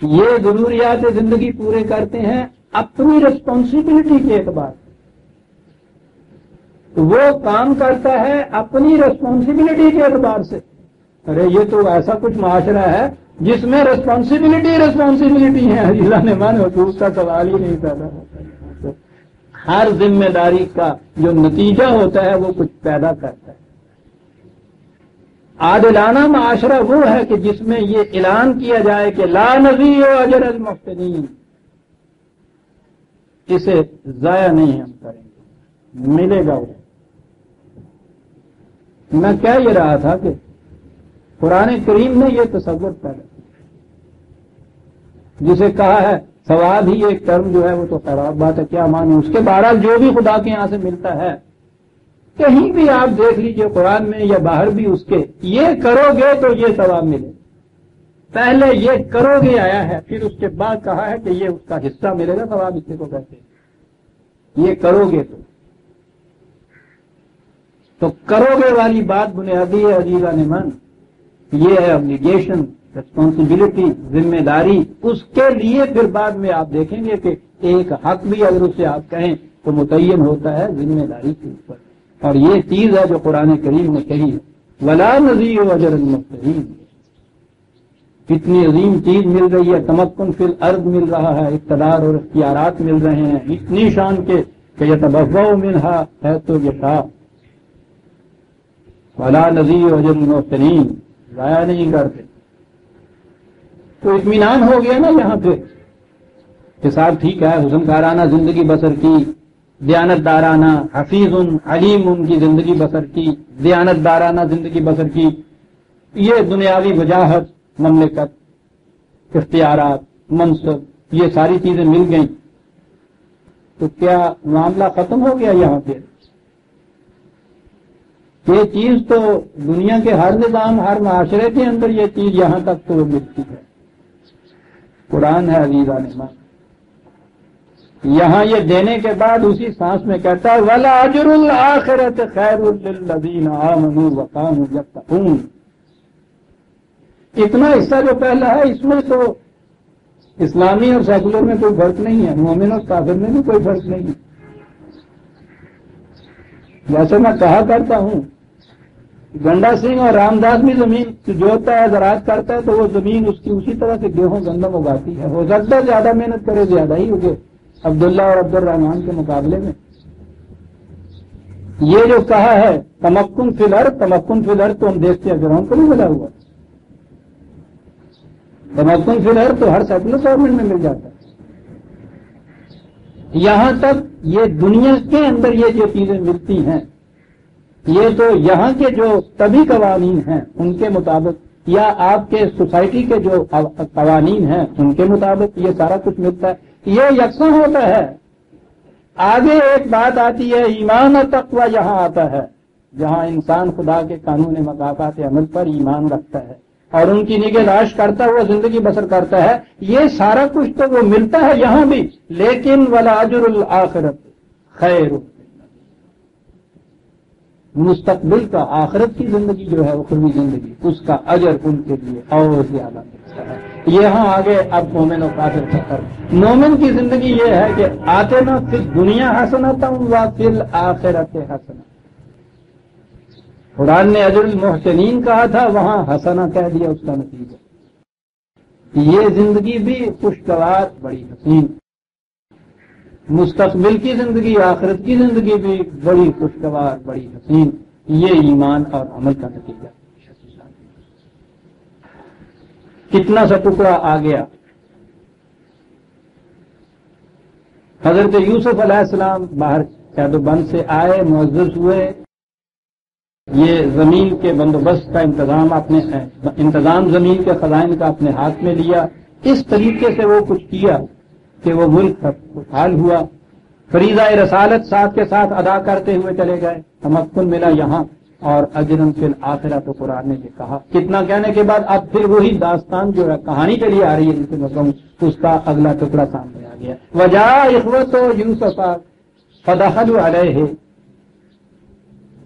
ये जरूरियात ज़िंदगी पूरे करते हैं, अपनी रिस्पॉन्सिबिलिटी के एतबार वो काम करता है अपनी रिस्पॉन्सिबिलिटी के एतबार से। अरे, ये तो ऐसा कुछ माशरा है जिसमें रिस्पॉन्सिबिलिटी रिस्पॉन्सिबिलिटी है। अजीला ने मानो तो उसका सवाल ही नहीं पैदा होता। तो हर ज़िम्मेदारी का जो नतीजा होता है, वो कुछ पैदा करता है। आदिलाना माशरा वो है कि जिसमें ये ऐलान किया जाए कि ला नजी अजर अल मुफ्तरीन इसे जाया नहीं हम करेंगे। मिलेगा वो। मैं कह ये रहा था कि पुराने करीम ने यह तस्वर पैदा जिसे कहा है सवाब ही एक टर्म जो है वो तो खराब बात है, क्या माने? उसके बहरहाल जो भी खुदा के यहाँ से मिलता है, कहीं भी आप देख लीजिए कुरान में या बाहर भी उसके, ये करोगे तो ये सवाब मिले। पहले ये करोगे आया है, फिर उसके बाद कहा है कि ये उसका हिस्सा मिलेगा सवाब इसी को कहते ये करोगे तो। तो करोगे वाली बात बुनियादी है अजीजा ने मन ये है ऑब्लिगेशन रिस्पॉन्सिबिलिटी ज़िम्मेदारी, उसके लिए फिर बाद में आप देखेंगे कि एक हक भी अगर उसे आप कहें तो मुतयन होता है ज़िम्मेदारी के ऊपर। और ये चीज़ है जो कुरान करीम ने कही है। वला नजीर अजर मुस्तरीन कितनी अजीम चीज़ मिल रही है तमक्न फिल अर्द मिल रहा है, इकतदार और इख्तियार मिल रहे हैं, इतनी शान के तबा मिनहा है तो यशा वला नजीर अजर मुस्तरीन जाया नहीं करते। तो इतमान हो गया ना यहाँ पे। कि साहब ठीक है हुसनकाराना ज़िंदगी बसर की, दयानतदाराना हफीज उन अलीम उनकी ज़िंदगी बसर की, दयानतदाराना ज़िंदगी बसर की। ये दुनियावी वजाहत, ममलिकत इख्तियार मनसब, ये सारी चीज़ें मिल गई। तो क्या मामला खत्म हो गया यहाँ पे? ये चीज़ तो दुनिया के हर निज़ाम, हर माशरे के अंदर ये चीज़ यहाँ तक तो मिलती है। कुरान है अजीजा यहाँ ये देने के बाद उसी सांस में कहता है, वला अजरुल आखिरत यत्तकून। इतना हिस्सा जो पहला है, इसमें तो इस्लामी और सेकुलर में कोई फ़र्क नहीं है। मोमिन और काफिर में भी कोई फ़र्क नहीं है। जैसे मैं कहा करता हूँ गंडा सिंह और रामदास भी ज़मीन जोतता है जरात करता है तो वो ज़मीन उसकी उसी तरह से गेहूँ गंदम उगाती है। हो सकता है ज़्यादा मेहनत करे, ज़्यादा ही होगे अब्दुल्ला और अब्दुल रहमान के मुकाबले में। ये जो कहा है, तमक्कुन फिलर तमक्कुन फिलर तो हम देखते हैं ग्रहों को नहीं मिला हुआ तमक्कुन फिलर तो हर सेकुलर गवर्नमेंट में मिल जाता है। यहाँ तक ये दुनिया के अंदर ये जो चीज़ें मिलती हैं ये तो यहाँ के जो तभी कवानीन हैं, उनके मुताबिक, या आपके सोसाइटी के जो कवानीन हैं, उनके मुताबिक ये सारा कुछ मिलता है। ये यकसा होता है। आगे एक बात आती है, ईमान और तकवा यहाँ आता है। जहाँ इंसान खुदा के कानून मकाफात अमल पर ईमान रखता है और उनकी निगहदाश करता हुआ ज़िंदगी बसर करता है, ये सारा कुछ तो वो मिलता है यहाँ भी। लेकिन वला अजरुल आखिरत, खैर। मुस्तकबिल का आखिरत की ज़िंदगी जो है उखरवी ज़िंदगी। उसका अजर उनके लिए और ज़्यादा है। यहाँ आगे अब मोमिन और काफिर का फ़र्क मोमिन की ज़िंदगी ये है कि आते ना फिर दुनिया हसनता व फिर आखिरत हसना। कुरान ने अजरुल मोहसिन कहा था, वहाँ हसना कह दिया उसका नतीजा। ये ज़िंदगी भी खुशगवार बड़ी हसीन मुस्तकबिल की ज़िंदगी, आखिरत की ज़िंदगी भी बड़ी खुशगवार, बड़ी हसीन, ये ईमान और अमल का नतीजा। कितना सा टुकड़ा आ गया। हज़रत यूसुफ अलैहिस्सलाम बाहर बंद से आए मुआज हुए। ये ज़मीन के बंदोबस्त का इंतज़ाम अपने इंतज़ाम ज़मीन के खजाइन का अपने हाथ में लिया। इस तरीके से वो कुछ किया। कि वो मुल्क खुशहाल हुआ। फरीजा रसालत साथ के साथ अदा करते हुए चले गए। तमक्न मिला यहाँ और अजरम फिल आखिरा तो कुरान ने कहा। कितना कहने के बाद अब फिर वही दास्तान जो है, कहानी के लिए आ रही है जिसे मैं कहूँ उसका अगला टुकड़ा सामने आ गया। वजह इखवत यूसफा फदहल अलह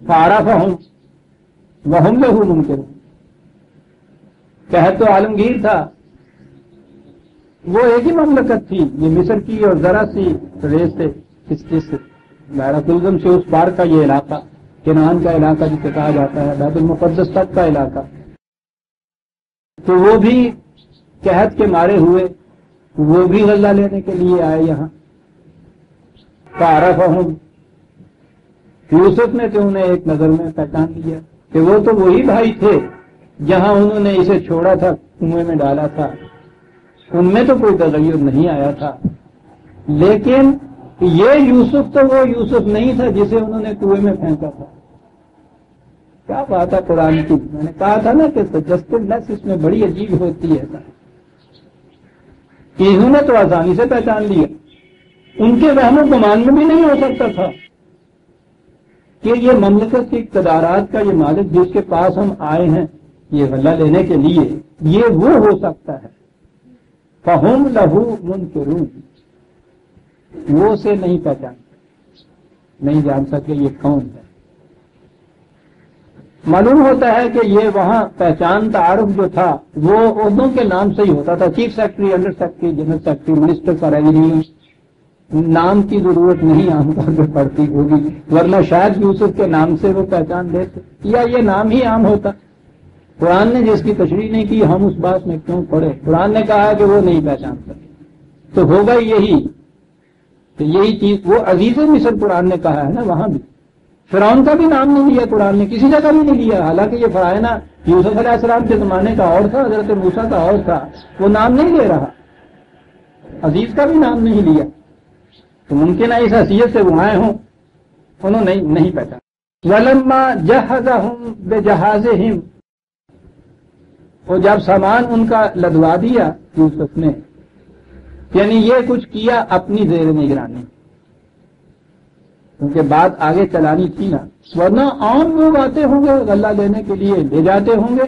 फारफ हूँ वहम लहू मुमकिन। कह तो आलमगीर था वो एक ही ममलकत थी, ये मिस्र की और जरा सी रेस थे इस इस बैराकुलजम से उस पार का ये इलाका, किनान का इलाका जिसे कहा जाता है, बैतुल मुकद्दस तक का इलाका। तो वो भी कहत के मारे हुए, वो भी गल्ला लेने के लिए आए यहाँ। तारफ हूँ। यूसुफ ने तो उन्हें एक नज़र में पहचान लिया। कि वो तो वही भाई थे, जहाँ उन्होंने इसे छोड़ा था, कुएँ में डाला था। उनमें तो कोई तगैर नहीं आया था। लेकिन ये यूसुफ तो वो यूसुफ नहीं था जिसे उन्होंने कुएँ में फेंका था। क्या बात है कुरान की? मैंने कहा था ना कि जस्टिसनेस इसमें बड़ी अजीब होती है। कि इन्होंने तो आसानी से पहचान लिया। उनके वहमो गुमान में भी नहीं हो सकता था कि ये ममलकत के इकतदारात का ये मालिक जिसके पास हम आए हैं, ये गला लेने के लिए, ये वो हो सकता है। फहुम लहू मुनकरून। वो से नहीं पहचान नहीं जान सके ये कौन है। मालूम होता है कि ये वहाँ पहचान तारुफ जो था, वो उर्दू के नाम से ही होता था। Chief secretary, under secretary, general secretary, minister का रेवेन्यू। नाम की ज़रूरत नहीं आमतौर पर पड़ती होगी। वरना शायद यूसुफ के नाम से वो पहचान देते। या ये नाम ही आम होता। कुरान ने जिसकी तशरी नहीं की हम उस बात में क्यों पढ़े? कुरान ने कहा कि वो नहीं पहचान सकते तो होगा यही तो यही चीज़ वो अज़ीज़ मिसर कुरान ने कहा है ना वहाँ भी। फिरौन का भी नाम नहीं लिया कुरान ने किसी जगह भी नहीं लिया। हालाँकि ये फरायना यूसुफ अलैहिस्सलाम के जमाने का और था हज़रत मूसा का और था वो नाम नहीं ले रहा। अज़ीज़ का भी नाम नहीं लिया। तो मुमकिन है इस हसीयत से वो आए हों उन्होंने नहीं, नहीं पहचाना। वलम्मा जहाजा हूँ बेजहाज हिम वो जब सामान उनका लदवा दिया यूसुफ ने, यानी ये कुछ किया अपनी जेर निगरानी। क्योंकि बात आगे चलानी थी ना। वरना आम लोग आते होंगे गल्ला लेने के लिए, ले जाते होंगे।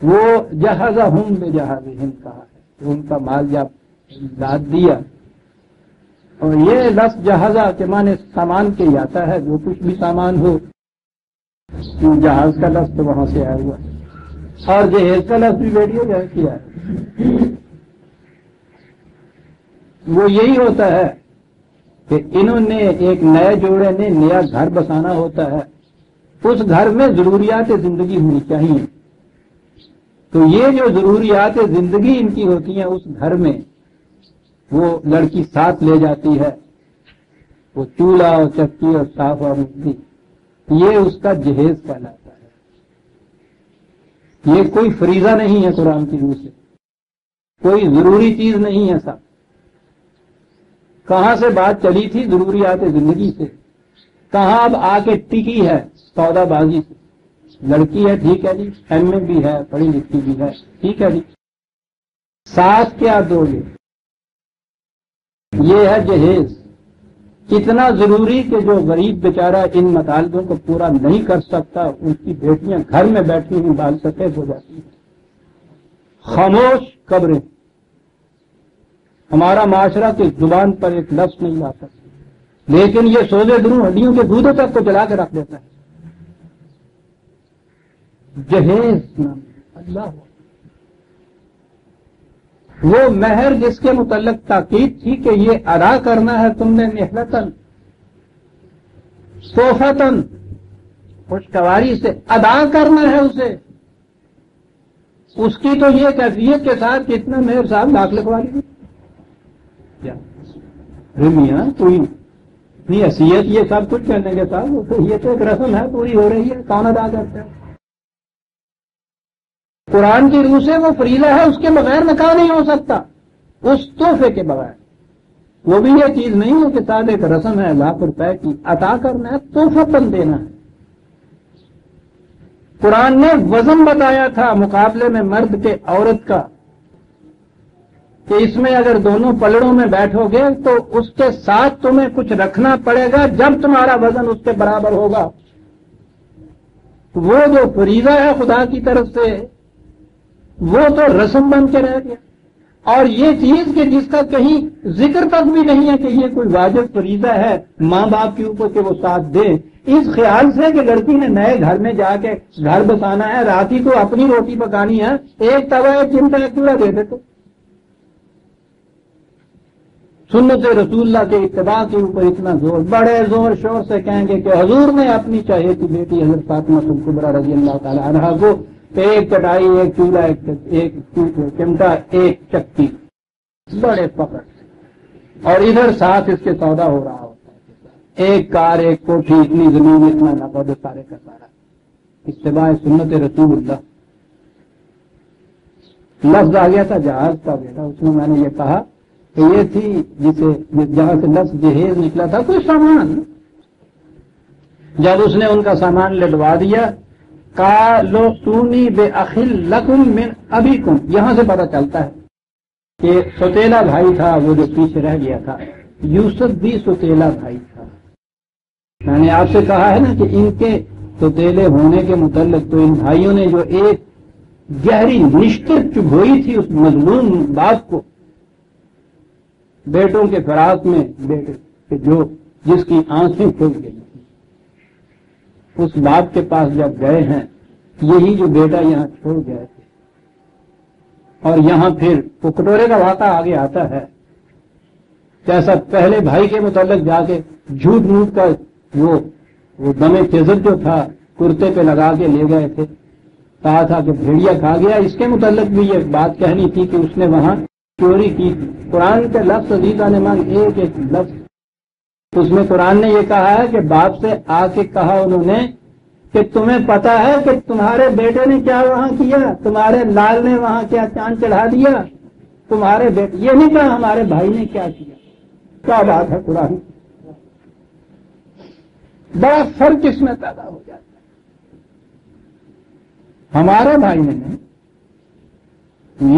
वो जहाजा हम बे जहाज़ हिंद कहा है। उनका माल जब लाद दिया। और ये लफ्ज जहाजा के माने सामान के आता है। जो कुछ भी सामान हो जहाज़ का लफ्ज तो वहाँ से आया हुआ है। और जहेज का लफ्ज भी वीडियो जो किया वो यही होता है कि इन्होंने एक नए जोड़े ने नया घर बसाना होता है। उस घर में जरूरियात ज़िंदगी होनी चाहिए। तो ये जो जरूरियात ज़िंदगी इनकी होती है उस घर में, वो लड़की साथ ले जाती है। वो चूल्हा और चक्की और साफ़ और मिट्टी ये उसका जहेज कहलाता ये कोई फरीजा नहीं है कुरान की रूह से। कोई ज़रूरी चीज़ नहीं है सब। कहाँ से बात चली थी ज़रूरी आते ज़िंदगी से? कहाँ अब आके टिकी है सौदाबाजी से? लड़की है, ठीक है जी। एम ए भी है, पढ़ी लिखी भी है, ठीक है जी। सास क्या दोगे? ये है जहेज। इतना ज़रूरी कि जो गरीब बेचारा इन मतालबों को पूरा नहीं कर सकता उनकी बेटियाँ घर में बैठी हुई बाल सफ़ेद हो जाती है। खामोश कब्रें। हमारा माशरा की ज़ुबान पर एक लफ्ज नहीं सकती। लेकिन ये सोजे दुरू हड्डियों के दूधों तक को जला के रख देता है। जहेज अल्लाह वो महर जिसके मुतलक ताकीद थी कि ये अदा करना है तुमने निहलतन सोफतन खुशगवारी से अदा करना है उसे। उसकी तो ये कैफियत के साथ कितना मेहर साहब लाख लिखवा लीजिए क्या मियाँ कोई इतनी हसीयत, ये सब कुछ करने के साथ तो ये तो एक रस्म है, पूरी हो रही है, कौन अदा करता है? कुरान की रूह से वो फरीला है, उसके बगैर नकाह नहीं हो सकता। उस तोहफे के बगैर। वो भी ये चीज़ नहीं है कि साथ एक रस्म है लाख रुपए की अता करना है तोहफापन देना है। कुरान ने वज़न बताया था मुकाबले में मर्द के औरत का, कि इसमें अगर दोनों पलड़ों में बैठोगे तो उसके साथ तुम्हें कुछ रखना पड़ेगा, जब तुम्हारा वज़न उसके बराबर होगा। वो जो फरीजा है खुदा की तरफ़ से वो तो रस्म बन के रह गया। और ये चीज़ कि जिसका कहीं ज़िक्र तक भी नहीं है कि ये कोई वाजिब फरीजा है माँ बाप के ऊपर के वो साथ दे, इस ख्याल से कि लड़की ने नए घर में जाके घर बसाना है, रात ही तो अपनी रोटी पकानी है, एक तवा एक चिमटा चूड़ा दे देते सुन्नत रसूल्ला के इतबा के ऊपर इतना ज़ोर, बड़े ज़ोर शोर से कहेंगे कि हजूर ने अपनी चाहे की बेटी हज़रत फातिमा कुबरा रज़ी अल्लाह तला को एक कटाई एक चूल्हा, एक एक चिमटा, एक चक्की। बड़े पकड़ और इधर साथ इसके सौदा हो रहा होता है। एक कार, एक कोठी, इतनी ज़मीन, इतना नकद सारे का सारा। इतबा सुन्नत रसूल्ला लफ्ज आ गया था, जहाज़ का बेटा। उसमें मैंने ये कहा कि ये थी जिसे, जहाँ से लफ्ज जहेज निकला था, कोई सामान। जब उसने उनका सामान लटवा दिया का लो सूनी बे अखिल लकुम मिन अभी कुम यहाँ से पता चलता है कि सुतेला भाई था, वो जो पीछे रह गया था। यूसुफ भी सुतेला भाई था। मैंने आपसे कहा है ना कि इनके सुतेले होने के मुतलक तो इन भाइयों ने जो एक गहरी निश्चित चुभोई थी उस मजलूम बाप को, बेटों के फराक में, बेटे जो जिसकी आँखें खुल गई। उस बाप के पास जब गए हैं, यही जो बेटा यहाँ छोड़ गए थे और यहाँ फिर वो कटोरे का वाक़ा आगे आता है। कैसा पहले भाई के मुतलक जाके झूठ मूठ का वो वो दमे तेजर जो था, कुर्ते पे लगा के ले गए थे। कहा था कि भेड़िया खा गया, इसके मुतलक भी ये बात कहनी थी कि उसने वहाँ चोरी की। कुरान के लफ्ज अजीजा ने मान एक एक लफ्ज उसमें कुरान ने ये कहा है कि बाप से आके कहा उन्होंने कि तुम्हें पता है कि तुम्हारे बेटे ने क्या वहाँ किया? तुम्हारे लाल ने वहाँ क्या चाँद चढ़ा दिया? तुम्हारे बेटे ये नहीं कहा हमारे भाई ने क्या किया? क्या बात है कुरान? बड़ा फ़र्क इसमें पैदा हो जाता है। हमारे भाई ने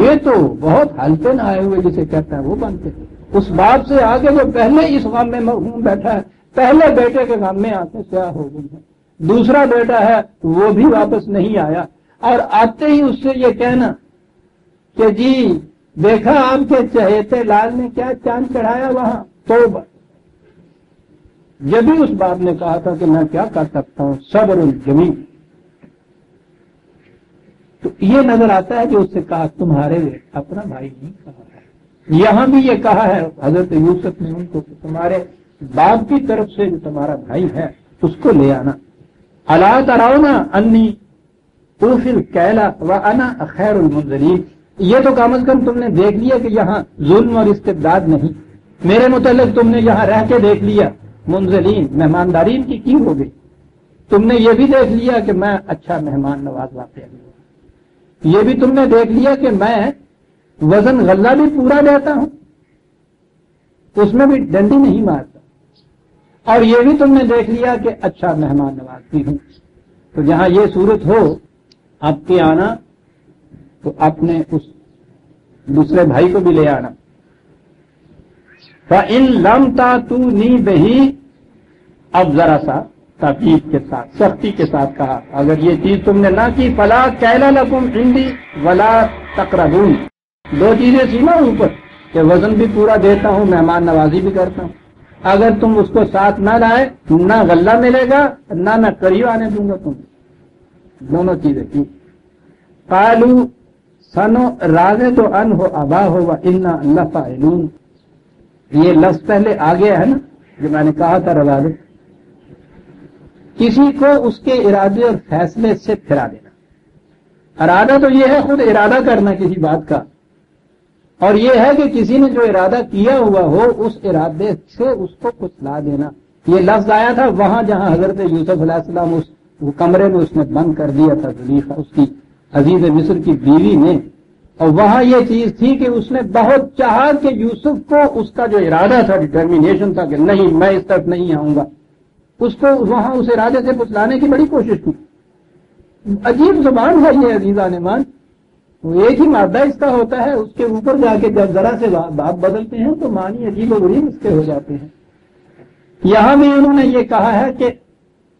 ये तो बहुत हल्के न आए हुए जिसे कहता है, वो बनते उस बाप से आगे जो पहले इस गाँव में मरहूम बैठा है। पहले बेटे के गाँव में आके क्या हो गई है? दूसरा बेटा है, वो भी वापस नहीं आया। और आते ही उससे ये कहना कि जी, देखा आपके चहेते लाल ने क्या चाँद चढ़ाया वहाँ? तो जब भी उस बाप ने कहा था कि मैं क्या कर सकता हूँ सबर ज़मीन। तो ये नज़र आता है कि उससे कहा, तुम्हारे अपना भाई नहीं कहा यहाँ भी ये कहा है, हज़रत यूसुफ ने उनको तुम्हारे बाप की तरफ़ से जो तुम्हारा भाई है, उसको ले आना। अला तराओ ना अन्नी तूफिल कैला व अना खैर मुंजरीन ये तो कम अज कम तुमने देख लिया कि यहाँ जुल्म और इस्तेदाद नहीं। मेरे मुतलक तुमने यहाँ रह के देख लिया। मुंजलीन मेहमानदारी की की हो गई? तुमने ये भी देख लिया कि मैं अच्छा मेहमान नवाज़ वाकई ये भी तुमने देख लिया कि मैं वज़न गल्ला भी पूरा देता हूँ उसमें भी डंडी नहीं मारता। और ये भी तुमने देख लिया कि अच्छा मेहमान नवाजती हूँ। तो जहाँ ये सूरत हो, आपके आना तो अपने उस दूसरे भाई को भी ले आना। इन लमता तू नी बही, अब जरा सा ताकीद के साथ, सख्ती के साथ कहा, अगर ये चीज़ तुमने ना की, फला कैला लकुम हिंदी वला तकरबून दो चीज़ें थी ना ऊपर, कि वज़न भी पूरा देता हूँ, मेहमान नवाजी भी करता हूँ। अगर तुम उसको साथ ना लाए, ना गल्ला मिलेगा, ना मैं करीब आने दूँगा तुम। दोनों चीज़ें की कालू सनो राजे तो अन हो अबा हो व इन्ना ये लफ्ज पहले आ गया है ना, जो मैंने कहा था रवादत किसी को उसके इरादे और फैसले से फिरा देना। इरादा तो यह है, खुद इरादा करना किसी बात का। और यह है कि किसी ने जो इरादा किया हुआ हो, उस इरादे से उसको कुछ ला देना। ये लफ्ज आया था वहाँ जहाँ हज़रत यूसुफ अलैहिस्सलाम उस कमरे में उसने बंद कर दिया था जलीफा उसकी अज़ीज़ मिस्र की बीवी ने। और वहाँ ये चीज़ थी कि उसने बहुत चाहा कि यूसुफ को उसका जो इरादा था डिटर्मिनेशन था कि नहीं, मैं इस तरफ़ नहीं आऊँगा। उसको वहाँ उस इरादे से कुछ लाने की बड़ी कोशिश की। अजीब ज़ुबान है ये अजीजा मान वो एक ही मादा इसका होता है, उसके ऊपर जाके जब जरा से बात बदलते हैं तो मानी अजीब गरीब इसके हो जाते हैं। यहाँ भी उन्होंने ये कहा है कि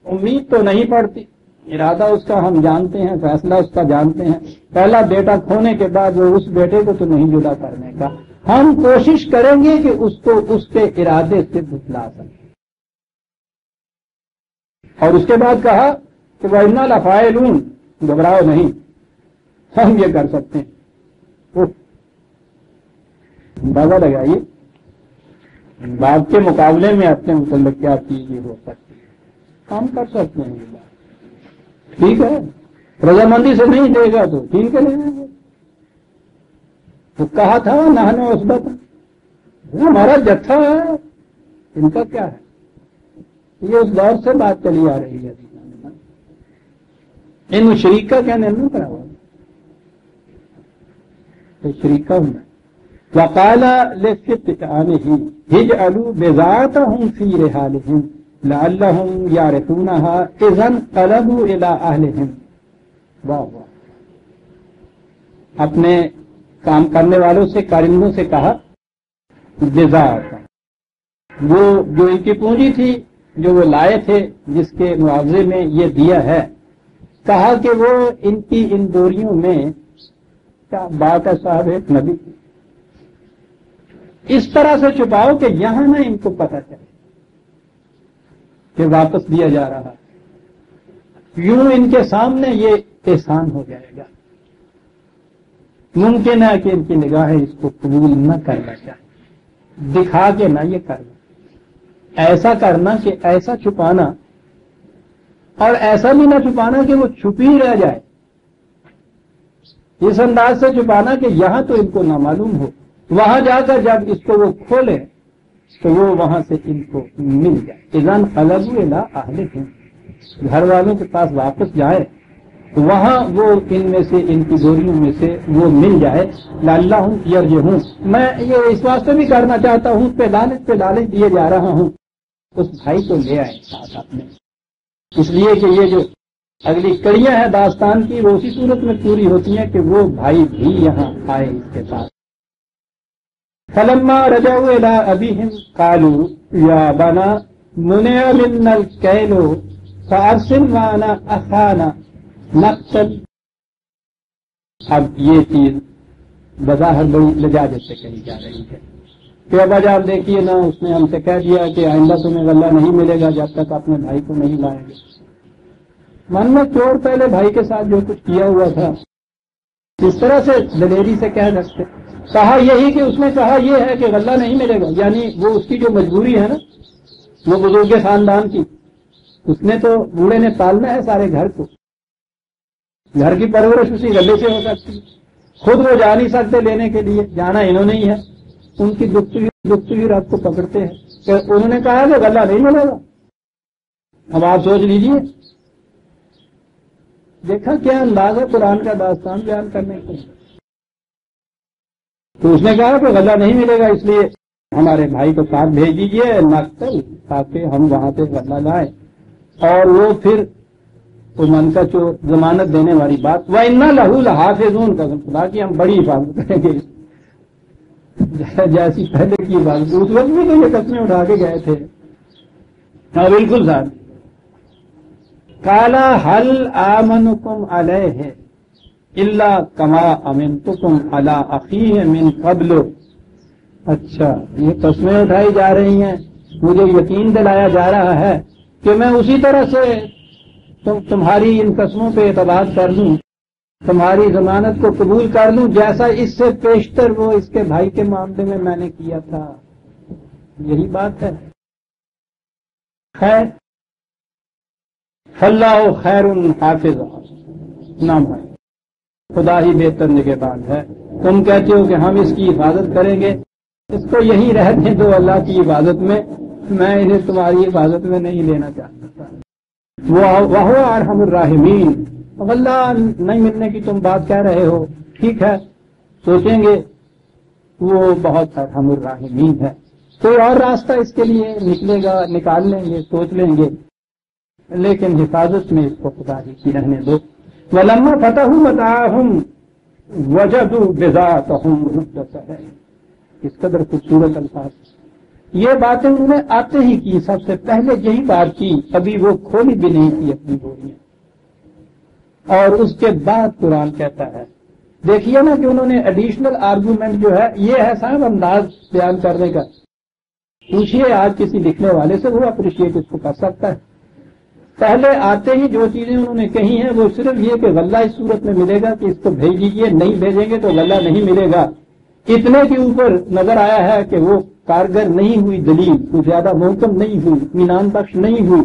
उम्मीद तो नहीं पड़ती। इरादा उसका हम जानते हैं, फैसला उसका जानते हैं। पहला बेटा खोने के बाद वो उस बेटे को तो नहीं जुदा करने का। हम कोशिश करेंगे कि उसको उसके इरादे से भुतला सकें। और उसके बाद कहा कि वह इन्ना लफाइलून घबराओ नहीं। हम ये कर सकते हैं। अंदाज़ा लगाइए। बाप के मुकाबले में अपने मुतल क्या चीज़ हो सकती है। हम कर सकते हैं ये बात। ठीक है? रजामंदी से नहीं देगा तो ठीक है। तो कहा था, नहाने उसबत वो हमारा जत्था है। इनका क्या है? ये उस दौर से बात चली आ रही है। इन शरीका क्या निर्णय करा हुआ हिज अलू बेजात हूँ फ़ी रेहाल लाहम या रसूना इजन कलबू इला अहलहिम वाह वाह अपने काम करने वालों से, कारिंदों से कहा, बेजात. वो जो इनकी पूंजी थी, जो वो लाए थे, जिसके मुआवजे में ये दिया है, कहा कि वो इनकी इन बोरियों में क्या बात है साहब एक नबी इस तरह से छुपाओ कि यहाँ ना इनको पता चले कि वापस दिया जा रहा है। यूँ इनके सामने ये एहसान हो जाएगा। मुमकिन है कि इनकी निगाहें इसको कबूल न करना चाहिए। दिखा के ना ये करना। ऐसा करना कि ऐसा छुपाना। और ऐसा भी ना छुपाना कि वो छुपी रह जाए। इस अंदाज से छुपाना कि यहाँ तो इनको ना मालूम हो। वहाँ जाकर जब इसको वो खोले तो वो वहाँ से इनको मिल जाए। इजान अलग आहले घर वालों के पास वापस जाए तो वहाँ वो इनमें से, इनकी गोरियों में से वो मिल जाए। लाला हूँ यर्ज हूँ मैं ये इस वास्ते भी करना चाहता हूँ पे लालच पे लालच दिए जा रहा हूँ। उस भाई को ले आए साथ अपने इसलिए कि ये जो अगली कड़ियाँ हैं दास्तान की, वो उसी सूरत में पूरी होती हैं कि वो भाई भी यहाँ आए इसके साथ। फलम्मा इला अबीहिम कालू, या बना मुनिया कैलो माना अखाना नक्सल अब ये चीज़ बजाहर बड़ी लजाजत से कही जा रही है। कि अब आज आप देखिए ना, उसने हमसे कह दिया कि आइंदा तुम्हें गल्ला नहीं मिलेगा जब तक अपने भाई को नहीं लाएँगे। मन में चोर पहले भाई के साथ जो कुछ किया हुआ था। इस तरह से दलेरी से कह सकते कहा यही कि उसने कहा यह है कि गल्ला नहीं मिलेगा। यानी वो उसकी जो मजबूरी है ना, वो बुज़ुर्ग खानदान की, उसने तो बूढ़े ने पालना है सारे घर को। घर की परवरिश उसी गले से हो सकती खुद वो जा नहीं सकते लेने के लिए, जाना इन्होंने ही है। उनकी दुखती दुखती रात को पकड़ते हैं। तो उन्होंने कहा कि गला नहीं मिलेगा। अब आप सोच लीजिए देखा क्या अंदाज है कुरान का दास्तान बयान करने को तो उसने कहा कि गला नहीं मिलेगा, इसलिए हमारे भाई को साथ भेज दीजिए नक्सल ताकि हम वहाँ से गला लाए। और वो फिर मन का जो जमानत देने वाली बात वह इन्ना लहू हाफिजून कसम खुदा की, हम बड़ी हिफाजत करेंगे। जैसी पहले की बात, उस वक्त भी तो ये कस्में उठा के गए थे। हाँ बिल्कुल साहब। काला हल आमनुकुम अलह है इल्ला कमा अमिन तुकुम अला अखी मिन कबलो। अच्छा ये कस्में उठाई जा रही हैं। मुझे यकीन दिलाया जा रहा है कि मैं उसी तरह से तुम, तुम्हारी इन कस्मों पे एतबार कर लूँ, तुम्हारी जमानत को कबूल कर लूँ, जैसा इससे पेशतर वो इसके भाई के मामले में मैंने किया था। यही बात है। खैर फल्लाह खैर हाफिज। नाम है खुदा ही बेहतर निगेबान है। तुम कहते हो कि हम इसकी हिफाजत करेंगे। इसको यही रहने दो अल्लाह की इबादत में। मैं इन्हें तुम्हारी हिफाजत में नहीं लेना चाहता। वह अरहमराहमीन अल्लाह नहीं मिलने की तुम बात कह रहे हो। ठीक है, सोचेंगे, वो बहुत अरहमराहमीन है। कोई और रास्ता इसके लिए निकलेगा, निकाल लेंगे, सोच लेंगे। लेकिन हिफाजत में इसको खुदा ही की रहने दो। वलम्मा फतह मताहम वजदू बेजातहम है इस कदर खूबसूरत अल्फाज। ये बातें उन्होंने आते ही की, सबसे पहले यही बात की, अभी वो खोली भी नहीं थी अपनी बोलियाँ। और उसके बाद कुरान कहता है। देखिए ना कि उन्होंने एडिशनल आर्गूमेंट जो है, ये है साहब अंदाज बयान करने का। पूछिए आज किसी लिखने वाले से, वो अप्रिशिएट इसको कर सकता है। पहले आते ही जो चीज़ें उन्होंने कही हैं, वो सिर्फ़ ये कि गल्ला इस सूरत में मिलेगा कि इसको भेज दीजिए, नहीं भेजेंगे तो गल्ला नहीं मिलेगा। इतने के ऊपर नज़र आया है कि वो कारगर नहीं हुई दलील कुछ ज़्यादा मोहकम नहीं हुई, मीनान बख्श नहीं हुई।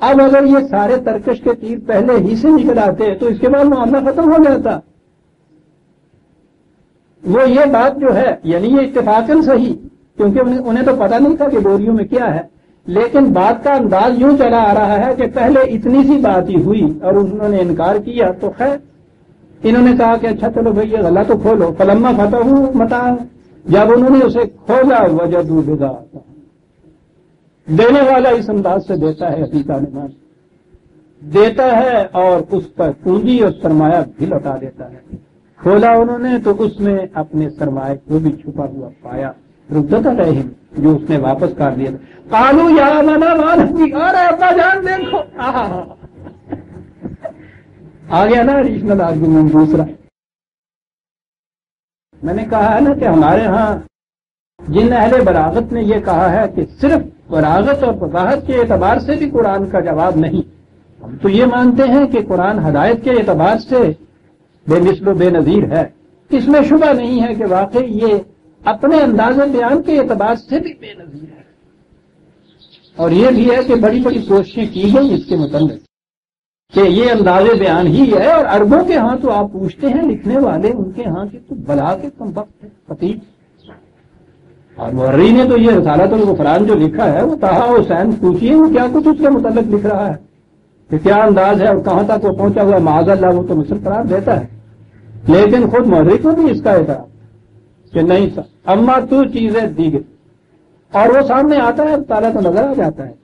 अब अगर ये सारे तर्कश के तीर पहले ही से निकल आते तो इसके बाद मामला खत्म हो जाता। वो ये बात जो है, यानी ये इतफाकन सही, क्योंकि उन्हें तो पता नहीं था कि बोरियों में क्या है। लेकिन बात का अंदाज यूँ चला आ रहा है कि पहले इतनी सी बात ही हुई और उन्होंने इनकार किया तो खैर, इन्होंने कहा कि अच्छा चलो भाई, ये गला तो खोलो। फलम्मा फतह मता जब उन्होंने उसे खोला वजह बिदा। देने वाला इस अंदाज से देता है हकीका निमान देता है और उस पर पूंजी और सरमाया भी लौटा देता है। खोला उन्होंने तो उसमें अपने सरमाए को भी छुपा हुआ पाया। रुद्दत रहे जो उसने वापस कर दिया कालू या मना मान अरे अब्बा जान देखो। आ गया ना एडिशनल आर्गूमेंट दूसरा। मैंने कहा है ना कि हमारे यहाँ जिन अहले बरागत ने यह कहा है कि सिर्फ़ बरागत और फसाहत के एतबार से भी कुरान का जवाब नहीं। हम तो ये मानते हैं कि कुरान हदायत के एतबार से बेमिसल, बेनजीर है। इसमें शुबा नहीं है कि वाकई ये अपने अंदाज बयान के एतबार से भी बेनजीर है। और ये भी है कि बड़ी बड़ी कोशिशें की गई इसके मुतल कि ये अंदाज बयान ही है और अरबों के यहाँ तो आप पूछते हैं, लिखने वाले उनके यहाँ के तो बला के कम वक्त पतीब और वर्री ने तो ये रसाला तो गुफरान जो लिखा है, वो कहा हुसैन पूछिए, वो क्या कुछ उसके मुतलक लिख रहा है? कि क्या अंदाज है और कहाँ तक वो पहुँचा हुआ माजल्ला वो तो मिसर करार देता है। लेकिन खुद मोहरी को भी इसका एतराज़। कि नहीं अम्मा तू चीज़ें दी गई और वो सामने आता है, ताला तो नज़र आ जाता है।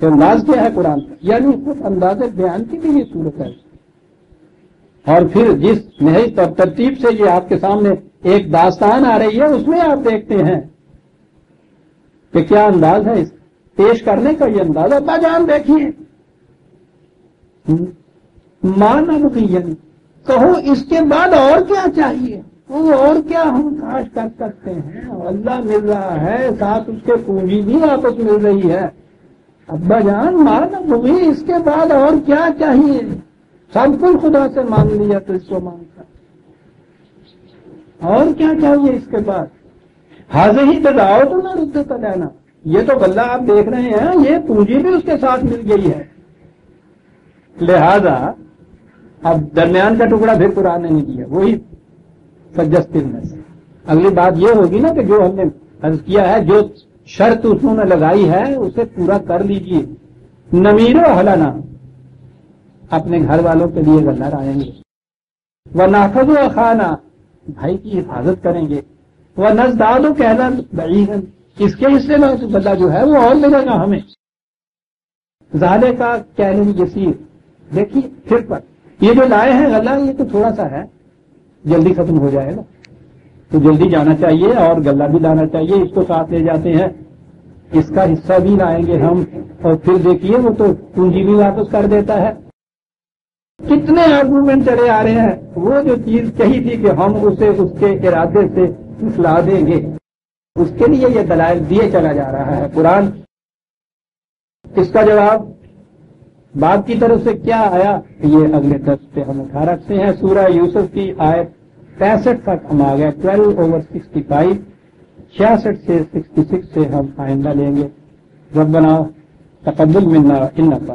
तो अंदाज क्या है कुरान का? यानी खुद अंदाज बयान की भी ये सूरत है। और फिर जिस नई तरतीब से ये आपके सामने एक दास्तान आ रही है, उसमें आप देखते हैं कि क्या अंदाज है इस पेश करने का ये अंदाज अब्बा जान देखिए। मान अब कहो इसके बाद और क्या चाहिए? वो और क्या हम काश कर सकते हैं? अल्लाह मिल रहा है, साथ उसके पूंजी भी वापस मिल रही है। अब्बा जान मान भूमि इसके बाद और क्या चाहिए? सब कुछ खुदा से मांग लिया तो इसको माँगता और क्या चाहिए इसके बाद? हाजिर ही तो जाओ तो ना रुद्ध का लेना। ये तो गल्ला आप देख रहे हैं, ये पूंजी भी उसके साथ मिल गई है। लिहाजा, अब दरमियान का टुकड़ा फिर पुराने नहीं दिया, वही सजस्तिल में से अगली बात यह होगी ना कि जो हमने अर्ज़ किया है, जो शर्त उसने लगाई है, उसे पूरा कर लीजिए। नमीरो हलाना। अपने घर वालों के लिए गल्ला आएँगे। वह नाफज खाना भाई की हिफाजत करेंगे। वह नजदादो कहना बईगन इसके हिस्से में तो गल्ला जो है, वो और मिलेगा हमें। जाले का कहने यसीर देखिए, फिर पर। ये जो लाए हैं गला ये तो थोड़ा सा है। जल्दी खत्म हो जाएगा तो जल्दी जाना चाहिए और गल्ला भी लाना चाहिए, इसको साथ ले जाते हैं। इसका हिस्सा भी लाएँगे हम, और फिर देखिए वो तो पूंजी भी वापस कर देता है। कितने आर्गूमेंट चले आ रहे हैं। वो जो चीज़ कही थी कि हम उसे उसके इरादे से फुसला देंगे। उसके लिए ये दलाल दिए चला जा रहा है। कुरान, इसका जवाब बाप की तरफ़ से क्या आया ये अगले दस पे हम उठा रखते हैं। सूरा यूसुफ की आय पैंसठ तक हम आ गए। ट्वेल्व ओवर सिक्सटी फाइव छियासठ से सिक्सटी सिक्स से हम आइंदा लेंगे। जब बनाओ तकबुल मिन्ना इन का